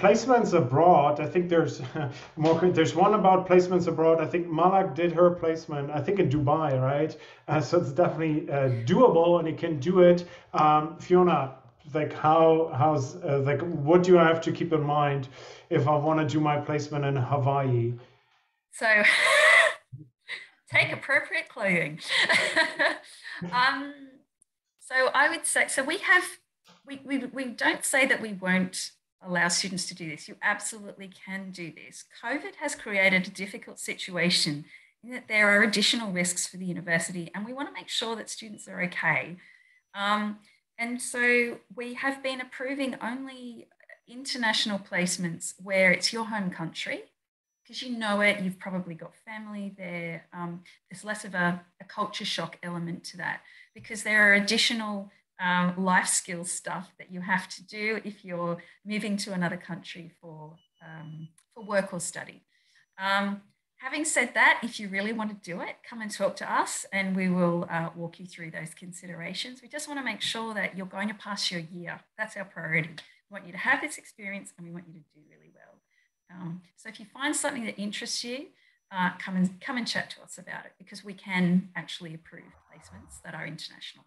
placements abroad i think there's *laughs* more there's one about placements abroad. I think malak did her placement i think in dubai right? Uh, so it's definitely uh, doable and you can do it. Um, fiona like how how's uh, like what do i have to keep in mind if i want to do my placement in hawaii? So *laughs* take appropriate clothing. *laughs* Um, so i would say so we have we, we, we don't say that we won't allow students to do this. You absolutely can do this. COVID has created a difficult situation in that there are additional risks for the university, and we want to make sure that students are okay. Um, and so we have been approving only international placements where it's your home country because you know it, you've probably got family there. Um, there's less of a, a culture shock element to that because there are additional um, life skills stuff that you have to do if you're moving to another country for, um, for work or study. Um, having said that, if you really want to do it, come and talk to us and we will uh, walk you through those considerations. We just want to make sure that you're going to pass your year. That's our priority. We want you to have this experience and we want you to do really well. Um, so if you find something that interests you, uh, come and come and chat to us about it because we can actually approve placements that are international.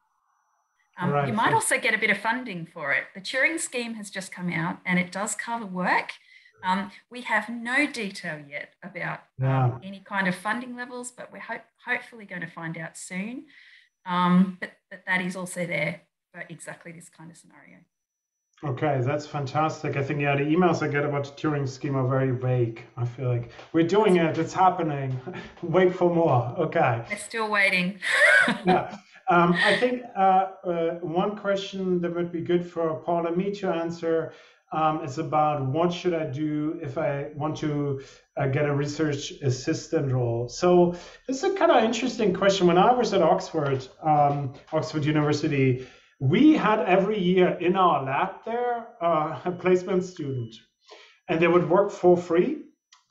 Um, right. You might also get a bit of funding for it. The Turing scheme has just come out and it does cover work. Um, we have no detail yet about um, any kind of funding levels, but we're ho- hopefully going to find out soon. Um, but, but that is also there for exactly this kind of scenario. Okay, that's fantastic. I think yeah, the emails I get about the Turing scheme are very vague. I feel like we're doing it, it's happening. *laughs* Wait for more. Okay. We're still waiting. *laughs* yeah. Um, I think uh, uh, one question that would be good for Paul and me to answer um, is about what should I do if I want to uh, get a research assistant role. So this is a kind of interesting question. When I was at Oxford, um, Oxford University, we had every year in our lab there uh, a placement student, and they would work for free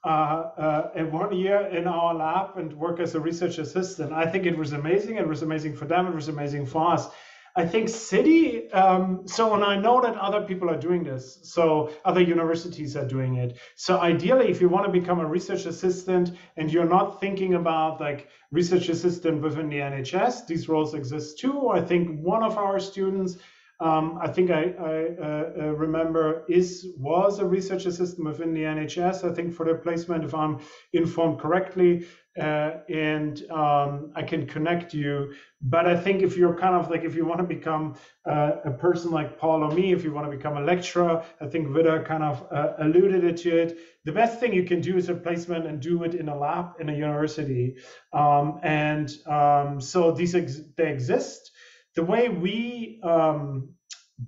one year in our lab and work as a research assistant. I think it was amazing. It was amazing for them. It was amazing for us. I think City, um, so, and I know that other people are doing this. So, other universities are doing it. So, ideally, if you want to become a research assistant and you're not thinking about like research assistant within the NHS, these roles exist too. I think one of our students um, I think I, I uh, uh, remember is was a research assistant within the NHS. I think for the placement, if I'm informed correctly, uh, and um, I can connect you. But I think if you're kind of like if you want to become uh, a person like Paul or me, if you want to become a lecturer, I think Vida kind of uh, alluded to it. The best thing you can do is a placement and do it in a lab in a university. Um, and um, so these ex- they exist the way we um,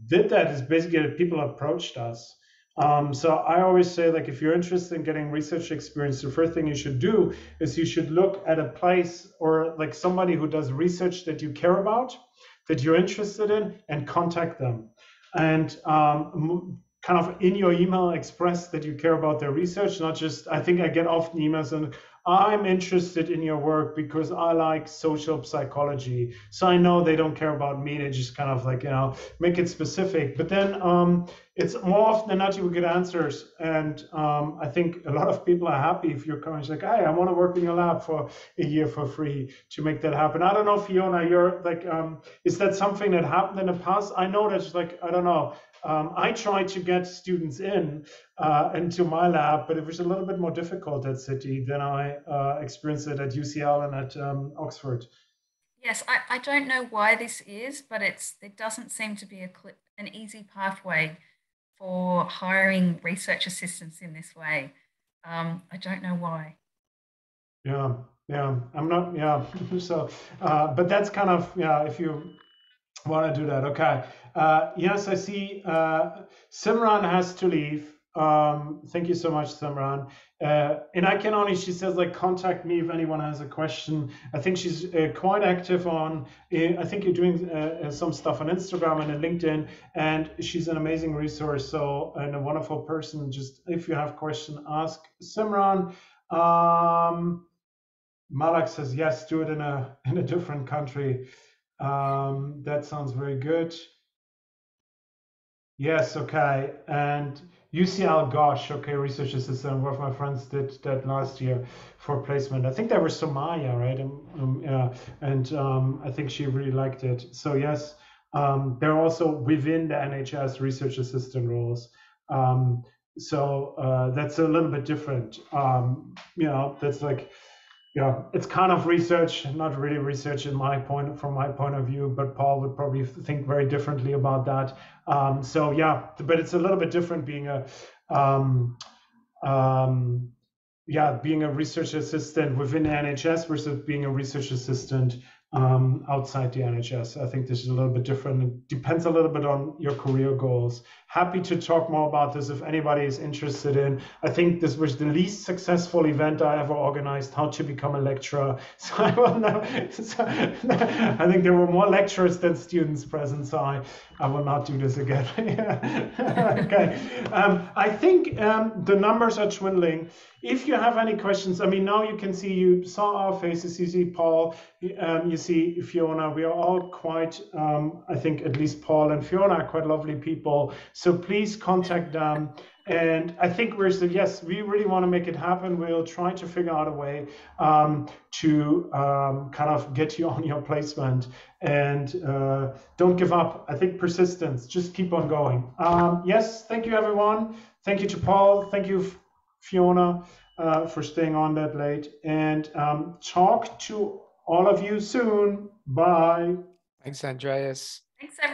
did that is basically that people approached us. Um, so I always say, like, if you're interested in getting research experience, the first thing you should do is you should look at a place or like somebody who does research that you care about, that you're interested in, and contact them. And um, kind of in your email express that you care about their research, not just, I think I get often emails and I'm interested in your work because I like social psychology. So I know they don't care about me. They just kind of like, you know, make it specific. But then um, it's more often than not you will get answers. And um, I think a lot of people are happy if you're coming like, hey, I want to work in your lab for a year for free to make that happen. I don't know, Fiona, you're like, um, is that something that happened in the past? I know that's like, I don't know, um, I tried to get students in uh, into my lab, but it was a little bit more difficult at City than I uh, experienced it at UCL and at um, Oxford. Yes, I, I don't know why this is, but it's it doesn't seem to be a an easy pathway for hiring research assistants in this way. Um, I don't know why. Yeah, yeah, I'm not, yeah. *laughs* so, uh, but that's kind of, yeah, if you want to do that. Okay. Uh, yes, I see uh, Simran has to leave. Um, thank you so much, Simran. Uh, and I can only, she says, like, contact me if anyone has a question. I think she's uh, quite active on, uh, I think you're doing uh, uh, some stuff on Instagram and on LinkedIn, and she's an amazing resource. So, and a wonderful person. Just if you have question, ask Simran. Um, Malak says, yes, do it in a, *laughs* in a different country. Um, that sounds very good. Yes, okay. And UCL Gosh, okay, research assistant. One of my friends did that last year for placement. I think they were Somalia, right? Um, um, and um, I think she really liked it. So yes, um, they're also within the NHS research assistant roles. Um, so uh, that's a little bit different. Um, you know, that's like yeah, it's kind of research, not really research in my point from my point of view, but Paul would probably think very differently about that. Um, so yeah, but it's a little bit different being a um, um, yeah being a research assistant within NHS versus being a research assistant um, outside the NHS. I think this is a little bit different. It depends a little bit on your career goals. Happy to talk more about this if anybody is interested in. I think this was the least successful event I ever organized, how to become a lecturer. *laughs* So I will. So, *laughs* I think there were more lecturers than students present, so I, I will not do this again. *laughs* okay. Um, I think um, the numbers are dwindling. If you have any questions, I mean, now you can see, you saw our faces, you see Paul, um, you see Fiona. We are all quite, um, I think at least Paul and Fiona are quite lovely people. So please contact them. And I think we're still, yes, we really want to make it happen. We'll try to figure out a way um, to um, kind of get you on your placement and uh, don't give up. I think persistence, just keep on going. Um, yes, thank you, everyone. Thank you to Paul. Thank you, Fiona, uh, for staying on that late. And um, talk to all of you soon. Bye. Thanks, Andreas. Thanks, everyone.